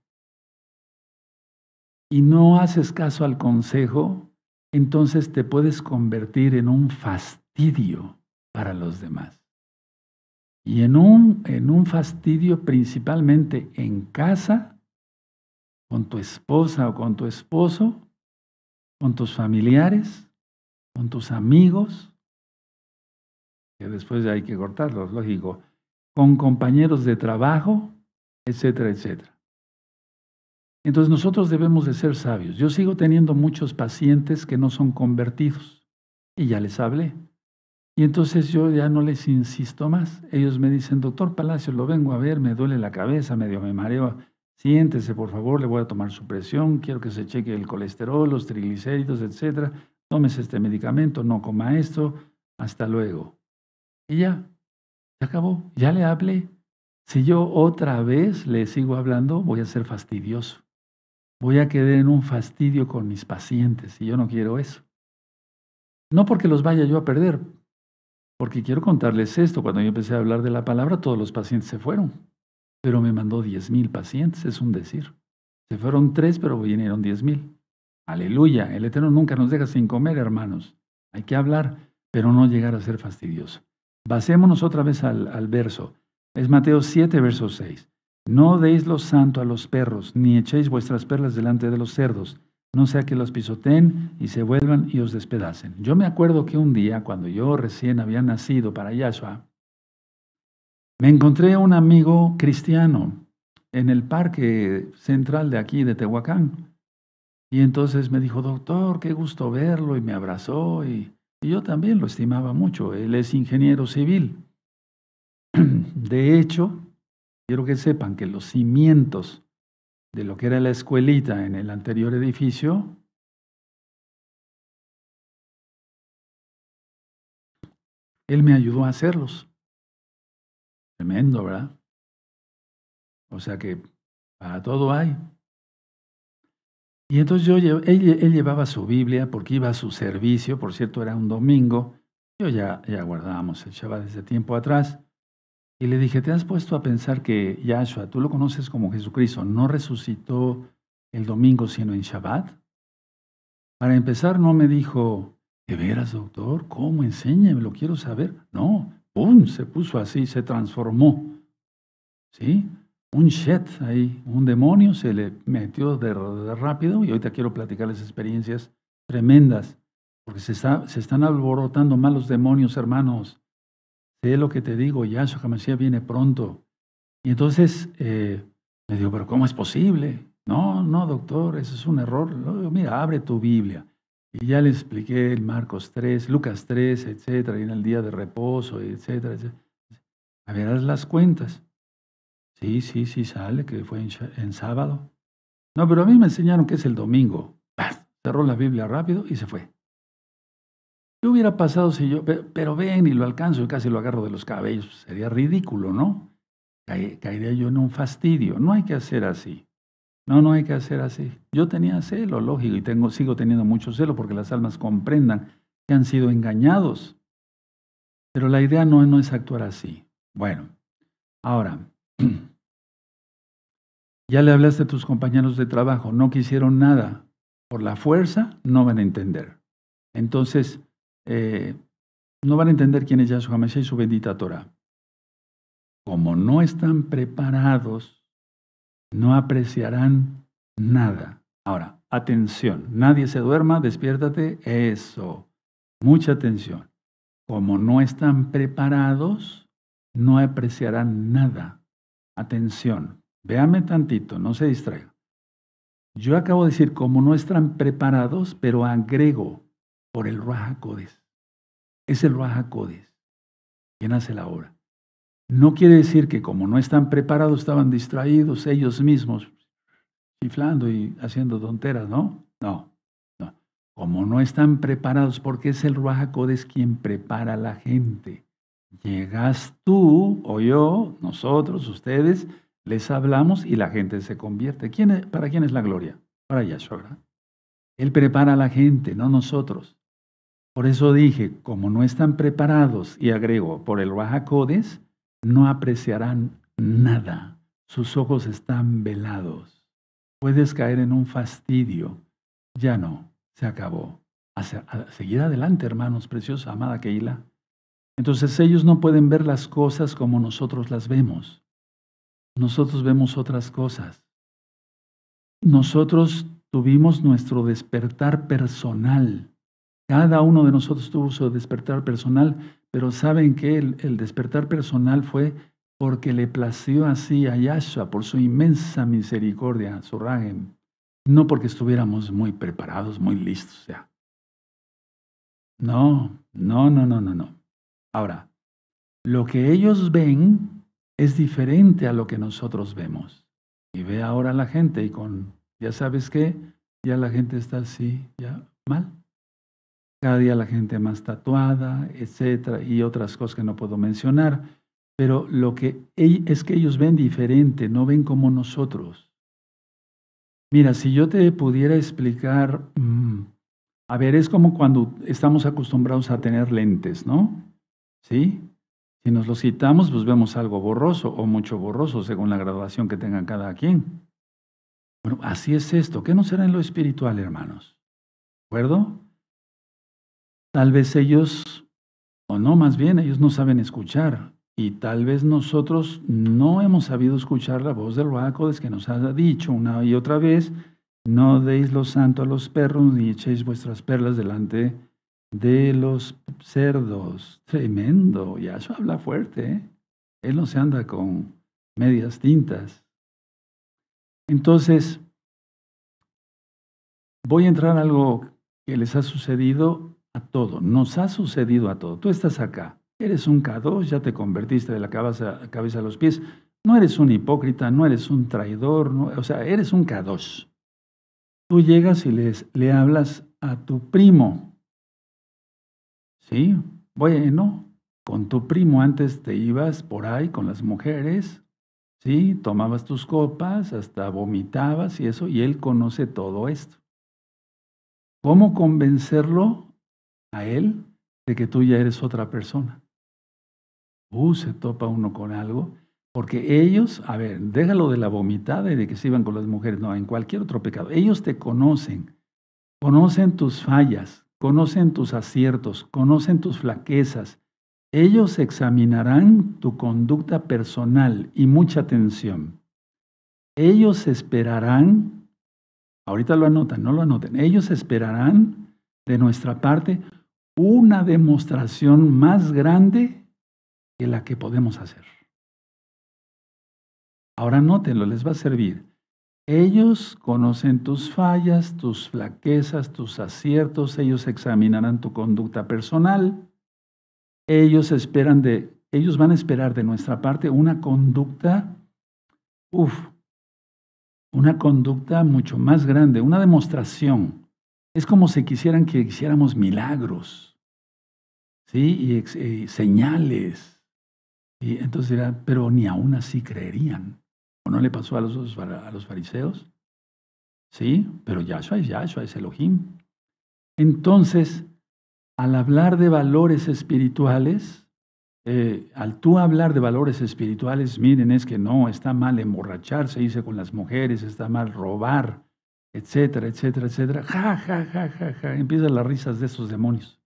y no haces caso al consejo, entonces te puedes convertir en un fastidio para los demás. Y en un, en un fastidio principalmente en casa, con tu esposa o con tu esposo, con tus familiares, con tus amigos, que después hay que cortarlos, lógico, con compañeros de trabajo, etcétera, etcétera. Entonces nosotros debemos de ser sabios. Yo sigo teniendo muchos pacientes que no son convertidos y ya les hablé. Y entonces yo ya no les insisto más. Ellos me dicen, doctor Palacio, lo vengo a ver, me duele la cabeza, medio me mareo. Siéntese, por favor, le voy a tomar su presión, quiero que se cheque el colesterol, los triglicéridos, etcétera. Tómese este medicamento, no coma esto, hasta luego. Y ya, se acabó, ya le hablé. Si yo otra vez le sigo hablando, voy a ser fastidioso. Voy a quedar en un fastidio con mis pacientes y yo no quiero eso. No porque los vaya yo a perder, porque quiero contarles esto. Cuando yo empecé a hablar de la palabra, todos los pacientes se fueron. Pero me mandó 10 mil pacientes, es un decir. Se fueron tres, pero vinieron 10 mil. Aleluya. El Eterno nunca nos deja sin comer, hermanos. Hay que hablar, pero no llegar a ser fastidioso. Basémonos otra vez al, al verso. Es Mateo 7, verso 6. No deis lo santo a los perros, ni echéis vuestras perlas delante de los cerdos no sea que los pisoteen y se vuelvan y os despedacen. Yo me acuerdo que un día, cuando yo recién había nacido para Yahshua, me encontré a un amigo cristiano en el parque central de aquí, de Tehuacán. Y entonces me dijo, doctor, qué gusto verlo, y me abrazó, y, y yo también lo estimaba mucho. Él es ingeniero civil. De hecho, quiero que sepan que los cimientos de lo que era la escuelita en el anterior edificio, él me ayudó a hacerlos. Tremendo, ¿verdad? O sea que para todo hay. Y entonces yo, él, llevaba su Biblia porque iba a su servicio, por cierto era un domingo, yo ya, ya guardábamos el Shabbat desde tiempo atrás, y le dije, ¿te has puesto a pensar que Yahshua, tú lo conoces como Jesucristo, no resucitó el domingo sino en Shabbat? Para empezar, no me dijo, ¿de veras, doctor? ¿Cómo? Enséñame, lo quiero saber. No, ¡pum! Se puso así, se transformó. ¿Sí? Un shet ahí, un demonio se le metió de, rápido y ahorita quiero platicarles experiencias tremendas, porque se, se están alborotando mal los demonios, hermanos. Sé lo que te digo, Yahshua HaMashiach viene pronto. Y entonces eh, me dijo, pero ¿cómo es posible? No, no, doctor, eso es un error. Mira, abre tu Biblia. Y ya le expliqué el Marcos 3, Lucas 3, etcétera, y en el día de reposo, etcétera, etcétera. A ver, haz las cuentas. Sí, sí, sí sale, que fue en, en, sábado. No, pero a mí me enseñaron que es el domingo. Cerró la Biblia rápido y se fue. ¿Qué hubiera pasado si yo, pero ven y lo alcanzo y casi lo agarro de los cabellos? Sería ridículo, ¿no? Caería yo en un fastidio. No hay que hacer así. No, no hay que hacer así. Yo tenía celo, lógico, y tengo, sigo teniendo mucho celo porque las almas comprendan que han sido engañados. Pero la idea no, no es actuar así. Bueno, ahora, ya le hablaste a tus compañeros de trabajo, no quisieron nada. Por la fuerza no van a entender. Entonces, eh, no van a entender quién es Yahshua Mashiach y su bendita Torah. Como no están preparados, no apreciarán nada. Ahora, atención, nadie se duerma, despiértate, eso. Mucha atención. Como no están preparados, no apreciarán nada. Atención, véame tantito, no se distraiga. Yo acabo de decir, como no están preparados, pero agrego por el Raja es el Raja quien hace la obra. No quiere decir que como no están preparados, estaban distraídos ellos mismos, chiflando y haciendo tonteras, ¿no? No, no. Como no están preparados, porque es el Raja quien prepara a la gente. Llegas tú o yo, nosotros, ustedes, les hablamos y la gente se convierte. ¿Quién ¿Para quién es la gloria? Para Yahshua. Él prepara a la gente, no nosotros. Por eso dije, como no están preparados, y agrego, por el Rajacodes, no apreciarán nada. Sus ojos están velados. Puedes caer en un fastidio. Ya no, se acabó. A, seguir adelante, hermanos preciosos, amada Keila. Entonces ellos no pueden ver las cosas como nosotros las vemos. Nosotros vemos otras cosas. Nosotros tuvimos nuestro despertar personal cada uno de nosotros tuvo su despertar personal, pero saben que el, despertar personal fue porque le plació así a Yahshua por su inmensa misericordia, su ragen, no porque estuviéramos muy preparados, muy listos. Ya. No, no, no, no, no, no. Ahora, lo que ellos ven es diferente a lo que nosotros vemos. Y ve ahora la gente y con, ya sabes qué, ya la gente está así, ya mal. Cada día la gente más tatuada, etcétera, y otras cosas que no puedo mencionar. Pero lo que es que ellos ven diferente, no ven como nosotros. Mira, si yo te pudiera explicar, mm, a ver, es como cuando estamos acostumbrados a tener lentes, ¿no? ¿Sí? Si nos los quitamos, pues vemos algo borroso o mucho borroso, según la graduación que tenga cada quien. Bueno, así es esto. ¿Qué no será en lo espiritual, hermanos? ¿De acuerdo? Tal vez ellos, o no, más bien, ellos no saben escuchar. Y tal vez nosotros no hemos sabido escuchar la voz del Ruacodes que nos ha dicho una y otra vez, no deis lo santo a los perros ni echéis vuestras perlas delante de los cerdos. Tremendo, ya eso habla fuerte. ¿eh? Él no se anda con medias tintas. Entonces, voy a entrar a algo que les ha sucedido todo, nos ha sucedido a todo. Tú estás acá, eres un K2, ya te convertiste de la cabeza, a los pies. No eres un hipócrita, no eres un traidor, o sea, eres un K2. Tú llegas y les, le hablas a tu primo. ¿Sí? Bueno, con tu primo antes te ibas por ahí con las mujeres, ¿sí? Tomabas tus copas, hasta vomitabas y eso, y él conoce todo esto. ¿Cómo convencerlo a él de que tú ya eres otra persona. Uh, se topa uno con algo. Porque ellos, a ver, déjalo de la vomitada y de que se iban con las mujeres, no, en cualquier otro pecado. Ellos te conocen, conocen tus fallas, conocen tus aciertos, conocen tus flaquezas. Ellos examinarán tu conducta personal y mucha atención. Ellos esperarán, ahorita lo anotan, no lo anoten, ellos esperarán de nuestra parte una demostración más grande que la que podemos hacer. Ahora nótenlo, les va a servir. Ellos conocen tus fallas, tus flaquezas, tus aciertos, ellos examinarán tu conducta personal. Ellos esperan de ellos van a esperar de nuestra parte una conducta uf, una conducta mucho más grande, una demostración. Es como si quisieran que hiciéramos milagros. ¿sí? Y, señales. Y entonces dirán, pero ni aún así creerían. ¿O no le pasó a los, a los fariseos? Sí, pero Yahshua es Yahshua, es Elohim. Entonces, al hablar de valores espirituales, eh, al tú hablar de valores espirituales, miren, es que no, está mal emborracharse, dice con las mujeres, está mal robar, etcétera, etcétera, etcétera. Ja, ja, ja, ja, ja. Empiezan las risas de esos demonios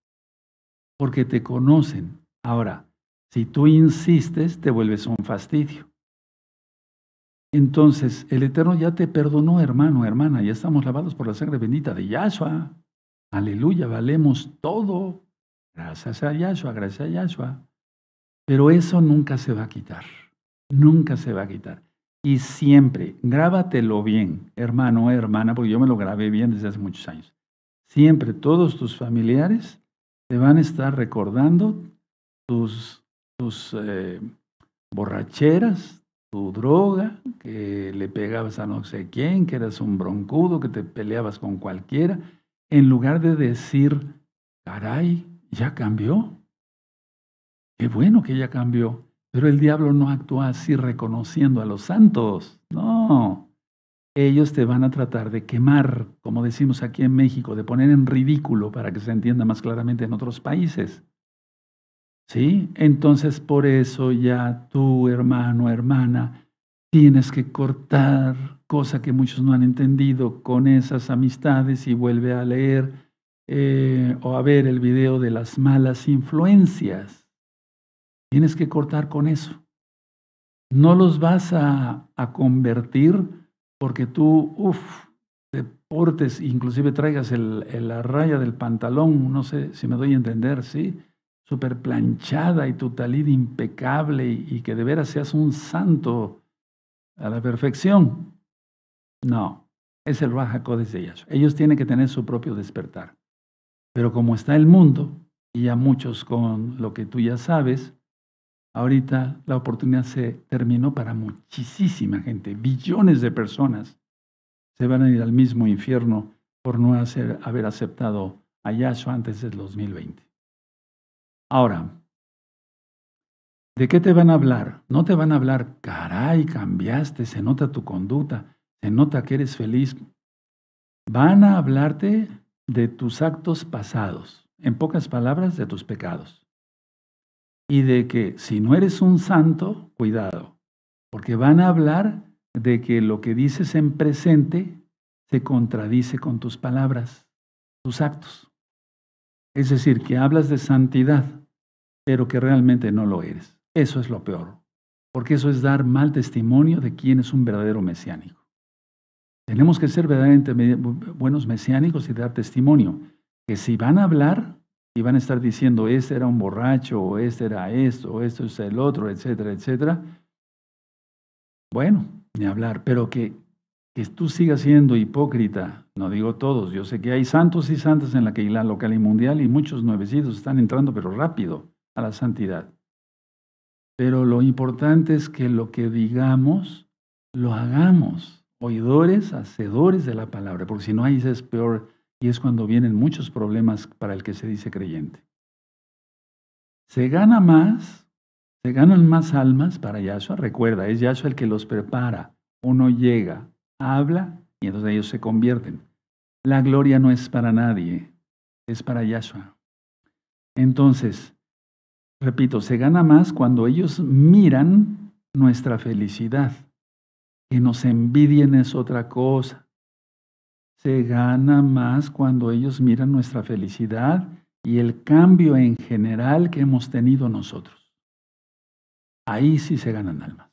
porque te conocen. Ahora, si tú insistes, te vuelves un fastidio. Entonces, el Eterno ya te perdonó, hermano, hermana, ya estamos lavados por la sangre bendita de Yahshua. Aleluya, valemos todo. Gracias a Yahshua, gracias a Yahshua. Pero eso nunca se va a quitar. Nunca se va a quitar. Y siempre, grábatelo bien, hermano, hermana, porque yo me lo grabé bien desde hace muchos años. Siempre todos tus familiares te van a estar recordando tus, tus eh, borracheras, tu droga, que le pegabas a no sé quién, que eras un broncudo, que te peleabas con cualquiera, en lugar de decir, caray, ya cambió. Qué bueno que ya cambió. Pero el diablo no actúa así reconociendo a los santos. No, ellos te van a tratar de quemar, como decimos aquí en México, de poner en ridículo para que se entienda más claramente en otros países. ¿Sí? Entonces por eso ya tú, hermano, hermana, tienes que cortar, cosa que muchos no han entendido, con esas amistades y vuelve a leer eh, o a ver el video de las malas influencias. Tienes que cortar con eso. No los vas a, a convertir porque tú, uff, deportes, inclusive traigas la raya del pantalón, no sé si me doy a entender, ¿sí? Súper planchada y tu talid impecable y, que de veras seas un santo a la perfección. No, es el Raja de Yahshua. Ellos tienen que tener su propio despertar. Pero como está el mundo, y ya muchos con lo que tú ya sabes, ahorita la oportunidad se terminó para muchísima gente, billones de personas se van a ir al mismo infierno por no haber aceptado a Yahshua antes del 2020. Ahora, ¿de qué te van a hablar? No te van a hablar, caray, cambiaste, se nota tu conducta, se nota que eres feliz. Van a hablarte de tus actos pasados, en pocas palabras, de tus pecados. Y de que si no eres un santo, cuidado, porque van a hablar de que lo que dices en presente se contradice con tus palabras, tus actos. Es decir, que hablas de santidad, pero que realmente no lo eres. Eso es lo peor, porque eso es dar mal testimonio de quién es un verdadero mesiánico. Tenemos que ser verdaderamente buenos mesiánicos y dar testimonio, que si van a hablar y van a estar diciendo, este era un borracho, o este era esto, o esto es el otro, etcétera, etcétera, bueno, ni hablar, pero que, que tú sigas siendo hipócrita, no digo todos, yo sé que hay santos y santas en la Keilah local y mundial y muchos nuevecitos están entrando, pero rápido, a la santidad. Pero lo importante es que lo que digamos, lo hagamos, oidores, hacedores de la palabra, porque si no, ahí es peor y es cuando vienen muchos problemas para el que se dice creyente. Se gana más, se ganan más almas para Yahshua. Recuerda, es Yahshua el que los prepara. Uno llega, habla y entonces ellos se convierten. La gloria no es para nadie, es para Yahshua. Entonces, repito, se gana más cuando ellos miran nuestra felicidad. Que nos envidien es otra cosa. Se gana más cuando ellos miran nuestra felicidad y el cambio en general que hemos tenido nosotros. Ahí sí se ganan almas.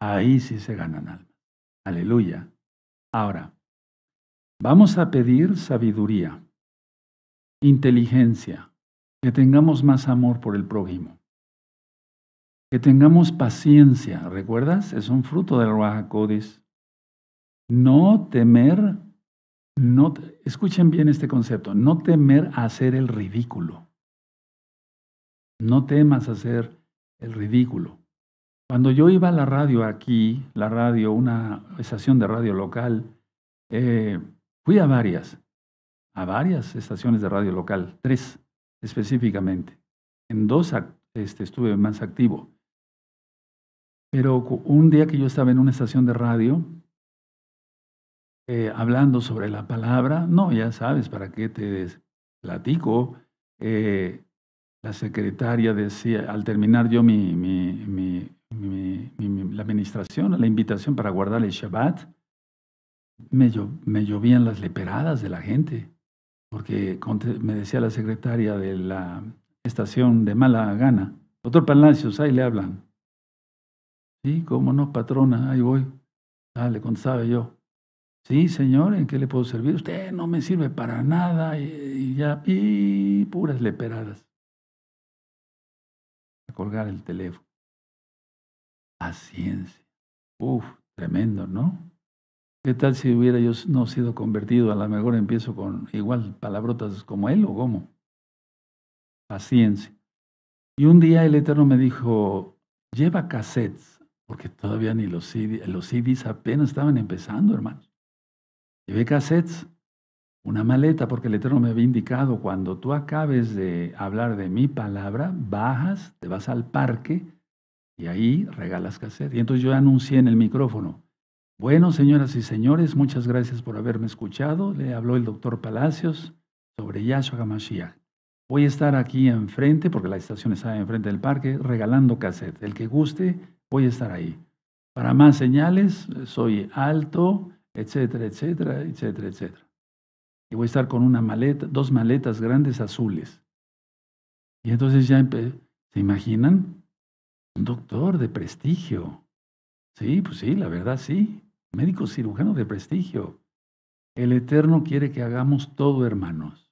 Ahí sí se ganan almas. Aleluya. Ahora, vamos a pedir sabiduría, inteligencia, que tengamos más amor por el prójimo, que tengamos paciencia. ¿Recuerdas? Es un fruto del Raja No temer, no, escuchen bien este concepto, no temer a hacer el ridículo. No temas hacer el ridículo. Cuando yo iba a la radio aquí, la radio, una estación de radio local, eh, fui a varias, a varias estaciones de radio local, tres específicamente. En dos este, estuve más activo. Pero un día que yo estaba en una estación de radio, eh, hablando sobre la palabra, no, ya sabes, ¿para qué te platico? Eh, la secretaria decía, al terminar yo mi, mi la administración, la invitación para guardar el Shabbat, me, me llovían las leperadas de la gente, porque me decía la secretaria de la estación de mala gana, doctor Palacios, ahí le hablan. Sí, cómo no, patrona, ahí voy. Ah, le contestaba yo. Sí, señor, ¿en qué le puedo servir? Usted no me sirve para nada y, ya, y puras leperadas. A colgar el teléfono. Paciencia. Uf, tremendo, ¿no? ¿Qué tal si hubiera yo no sido convertido? A lo mejor empiezo con igual palabrotas como él o cómo. Paciencia. Y un día el Eterno me dijo, lleva cassettes, porque todavía ni los CDs, los CDs apenas estaban empezando, hermanos. Llevé cassettes, una maleta, porque el Eterno me había indicado, cuando tú acabes de hablar de mi palabra, bajas, te vas al parque y ahí regalas cassette. Y entonces yo anuncié en el micrófono, bueno, señoras y señores, muchas gracias por haberme escuchado. Le habló el doctor Palacios sobre Yahshua HaMashiach. Voy a estar aquí enfrente, porque la estación está enfrente del parque, regalando cassette. El que guste, voy a estar ahí. Para más señales, soy alto, etcétera, etcétera, etcétera, etcétera. Y voy a estar con una maleta, dos maletas grandes azules. Y entonces ya ¿se imaginan? Un doctor de prestigio. Sí, pues sí, la verdad sí. Médico cirujano de prestigio. El Eterno quiere que hagamos todo, hermanos.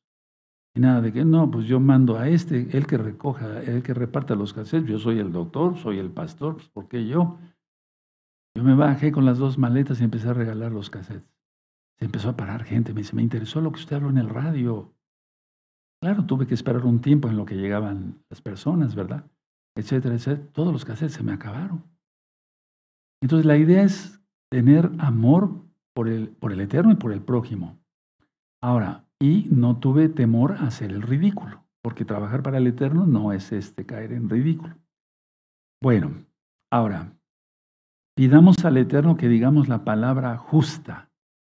Y nada de que no, pues yo mando a este, el que recoja, el que reparta los cassettes. Yo soy el doctor, soy el pastor, pues ¿por qué yo? Yo me bajé con las dos maletas y empecé a regalar los cassettes. Se empezó a parar gente, me dice, me interesó lo que usted habló en el radio. Claro, tuve que esperar un tiempo en lo que llegaban las personas, ¿verdad? Etcétera, etcétera. Todos los cassettes se me acabaron. Entonces la idea es tener amor por el, por el eterno y por el prójimo. Ahora, y no tuve temor a hacer el ridículo, porque trabajar para el eterno no es este caer en ridículo. Bueno, ahora, pidamos al eterno que digamos la palabra justa,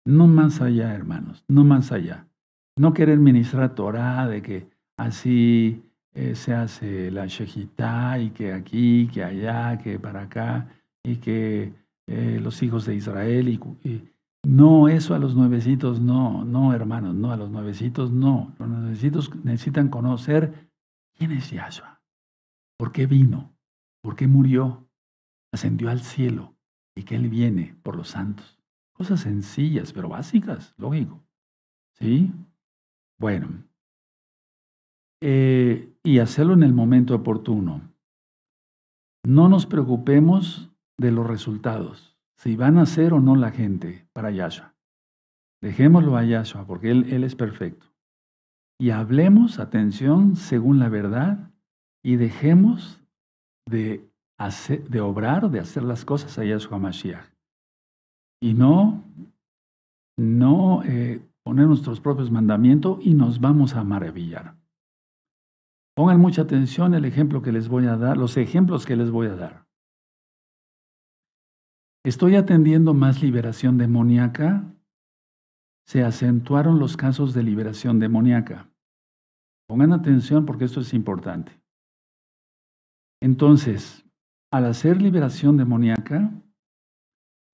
no más allá, hermanos, no más allá. No querer ministrar Torah de que así eh, se hace la shejitá y que aquí, que allá, que para acá, y que eh, los hijos de Israel y, no, eso a los nuevecitos no, no, hermanos, no, a los nuevecitos no. Los nuevecitos necesitan conocer quién es Yahshua, por qué vino, por qué murió, ascendió al cielo y que Él viene por los santos. Cosas sencillas, pero básicas, lógico. ¿Sí? Bueno, eh, y hacerlo en el momento oportuno. No nos preocupemos de los resultados, si van a ser o no la gente para Yahshua. Dejémoslo a Yahshua, porque él, él es perfecto. Y hablemos, atención, según la verdad, y dejemos de, de obrar, de hacer las cosas a Yahshua Mashiach. Y no, no eh, poner nuestros propios mandamientos y nos vamos a maravillar. Pongan mucha atención el ejemplo que les voy a dar, los ejemplos que les voy a dar. Estoy atendiendo más liberación demoníaca. Se acentuaron los casos de liberación demoníaca. Pongan atención porque esto es importante. Entonces, al hacer liberación demoníaca,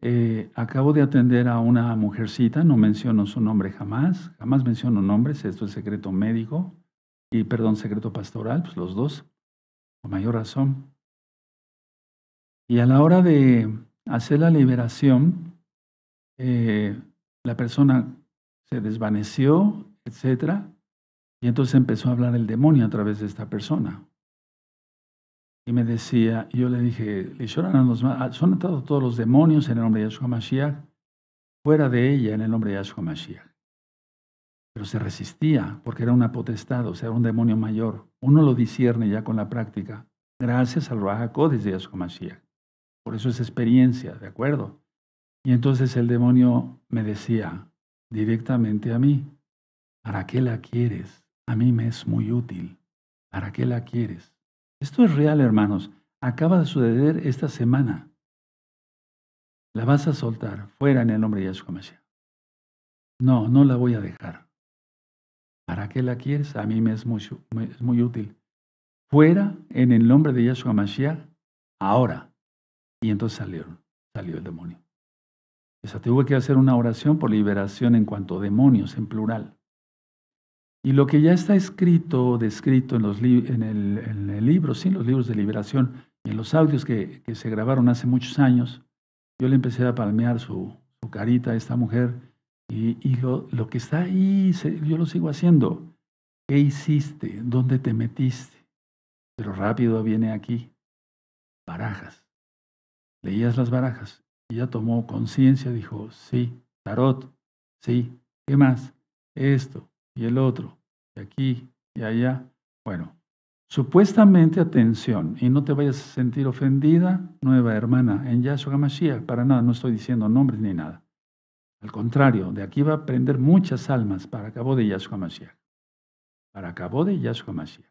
eh, acabo de atender a una mujercita, no menciono su nombre jamás, jamás menciono nombres, esto es secreto médico y, perdón, secreto pastoral, pues los dos, con mayor razón. Y a la hora de hacer la liberación, eh, la persona se desvaneció, etc. Y entonces empezó a hablar el demonio a través de esta persona. Y me decía, yo le dije, son atados todos los demonios en el nombre de Yahshua Mashiach, fuera de ella en el nombre de Yahshua Mashiach. Pero se resistía porque era una potestad, o sea, un demonio mayor. Uno lo discierne ya con la práctica, gracias al Raja de Yahshua Mashiach. Por eso es experiencia, ¿de acuerdo? Y entonces el demonio me decía directamente a mí, ¿para qué la quieres? A mí me es muy útil. ¿Para qué la quieres? Esto es real, hermanos. Acaba de suceder esta semana. La vas a soltar fuera en el nombre de Yahshua Mashiach. No, no la voy a dejar. ¿Para qué la quieres? A mí me es muy, útil. Fuera en el nombre de Yahshua Mashiach, ahora. Y entonces salió, salió el demonio. O sea, tuve que hacer una oración por liberación en cuanto a demonios, en plural. Y lo que ya está escrito, descrito en, los en, el, libro, sí, los libros de liberación, y en los audios que, se grabaron hace muchos años, yo le empecé a palmear su, carita a esta mujer y, lo, lo, que está ahí, yo lo sigo haciendo. ¿Qué hiciste? ¿Dónde te metiste? Pero rápido viene aquí. Barajas. Leías las barajas y ya tomó conciencia, dijo, sí, tarot, sí, ¿qué más? Esto, y el otro, y aquí y allá. Bueno, supuestamente atención, y no te vayas a sentir ofendida, nueva hermana, en Yahshua Mashiach, para nada, no estoy diciendo nombres ni nada. Al contrario, de aquí va a aprender muchas almas para cabo de Yahshua Mashiach. Para cabo de Yahshua Mashiach.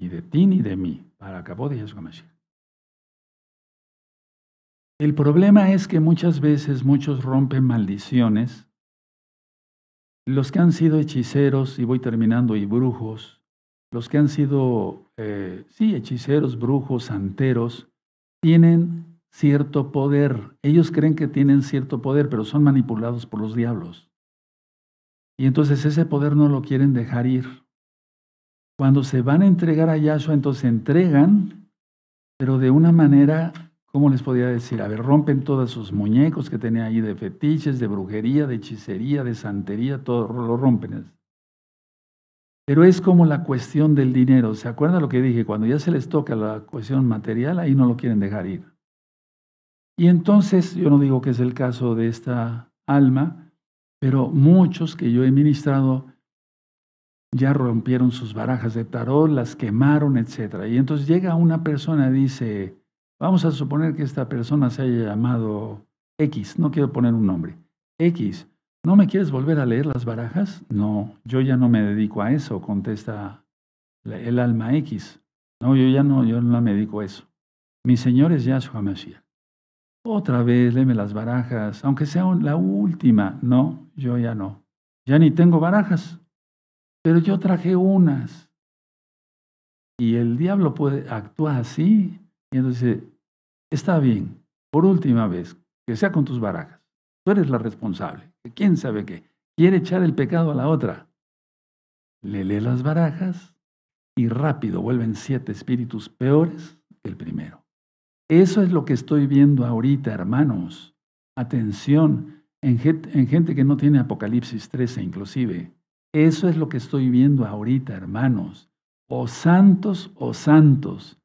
Y de ti ni de mí, para cabo de Yahshua Mashiach. El problema es que muchas veces muchos rompen maldiciones los que han sido hechiceros, y voy terminando, y brujos, los que han sido, eh, sí, hechiceros, brujos, santeros, tienen cierto poder. Ellos creen que tienen cierto poder, pero son manipulados por los diablos. Y entonces ese poder no lo quieren dejar ir. Cuando se van a entregar a Yahshua, entonces entregan, pero de una manera ¿cómo les podía decir? A ver, rompen todos sus muñecos que tenía ahí de fetiches, de brujería, de hechicería, de santería, todo lo rompen. Pero es como la cuestión del dinero. ¿Se acuerdan lo que dije? Cuando ya se les toca la cuestión material, ahí no lo quieren dejar ir. Y entonces, yo no digo que es el caso de esta alma, pero muchos que yo he ministrado ya rompieron sus barajas de tarot, las quemaron, etc. Y entonces llega una persona y dice, vamos a suponer que esta persona se haya llamado X, no quiero poner un nombre, X, ¿no me quieres volver a leer las barajas? No, yo ya no me dedico a eso, contesta el alma X. No, yo ya no, yo no me dedico a eso. Mi Señor es Yahshua Mashiach. Otra vez, léeme las barajas, aunque sea la última. No, yo ya no. Ya ni tengo barajas, pero yo traje unas. Y el diablo puede actuar así. Y entonces, está bien, por última vez, que sea con tus barajas. Tú eres la responsable. ¿Quién sabe qué? Quiere echar el pecado a la otra. Le lee las barajas y rápido vuelven siete espíritus peores que el primero. Eso es lo que estoy viendo ahorita, hermanos. Atención, en gente, que no tiene Apocalipsis 13 inclusive. Eso es lo que estoy viendo ahorita, hermanos. O santos o santos.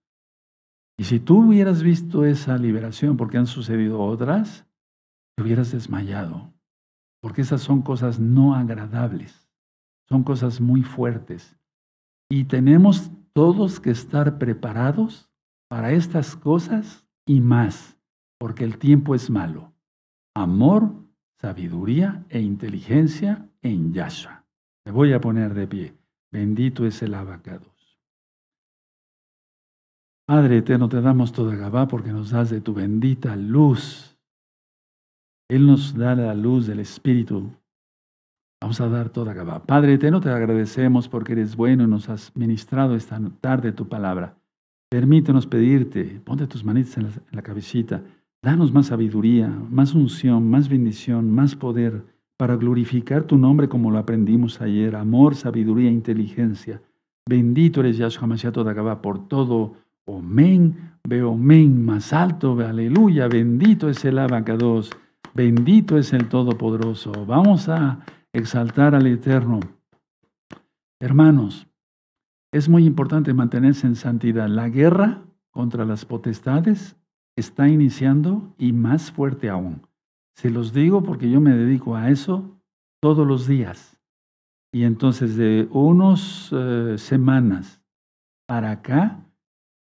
Y si tú hubieras visto esa liberación, porque han sucedido otras, te hubieras desmayado. Porque esas son cosas no agradables. Son cosas muy fuertes. Y tenemos todos que estar preparados para estas cosas y más, porque el tiempo es malo. Amor, sabiduría e inteligencia en Yahshua. Me voy a poner de pie. Bendito es el abacados. Padre eterno, te damos toda Gabá porque nos das de tu bendita luz. Él nos da la luz del Espíritu Vamos a dar toda Gabá. Padre eterno, te agradecemos porque eres bueno y nos has ministrado esta tarde tu palabra. Permítenos pedirte, ponte tus manitas en la, cabecita, danos más sabiduría, más unción, más bendición, más poder para glorificar tu nombre como lo aprendimos ayer. Amor, sabiduría, inteligencia. Bendito eres Yahshua Mashiach toda Gabá por todo. Omen, veo omen más alto, aleluya. Bendito es el abacados. Bendito es el Todopoderoso. Vamos a exaltar al Eterno. Hermanos, es muy importante mantenerse en santidad. La guerra contra las potestades está iniciando y más fuerte aún. Se los digo porque yo me dedico a eso todos los días. Y entonces de unas eh, semanas para acá,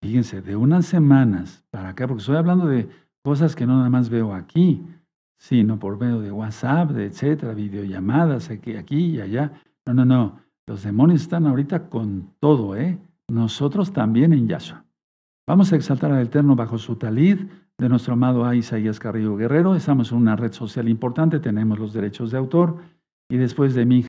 fíjense, de unas semanas para acá, porque estoy hablando de cosas que no nada más veo aquí, sino por medio de WhatsApp, de etcétera, videollamadas aquí, aquí y allá. No, no, no. Los demonios están ahorita con todo, ¿eh? Nosotros también en Yahshua. Vamos a exaltar al Eterno bajo su talid de nuestro amado Isaías Carrillo Guerrero. Estamos en una red social importante, tenemos los derechos de autor y después de mi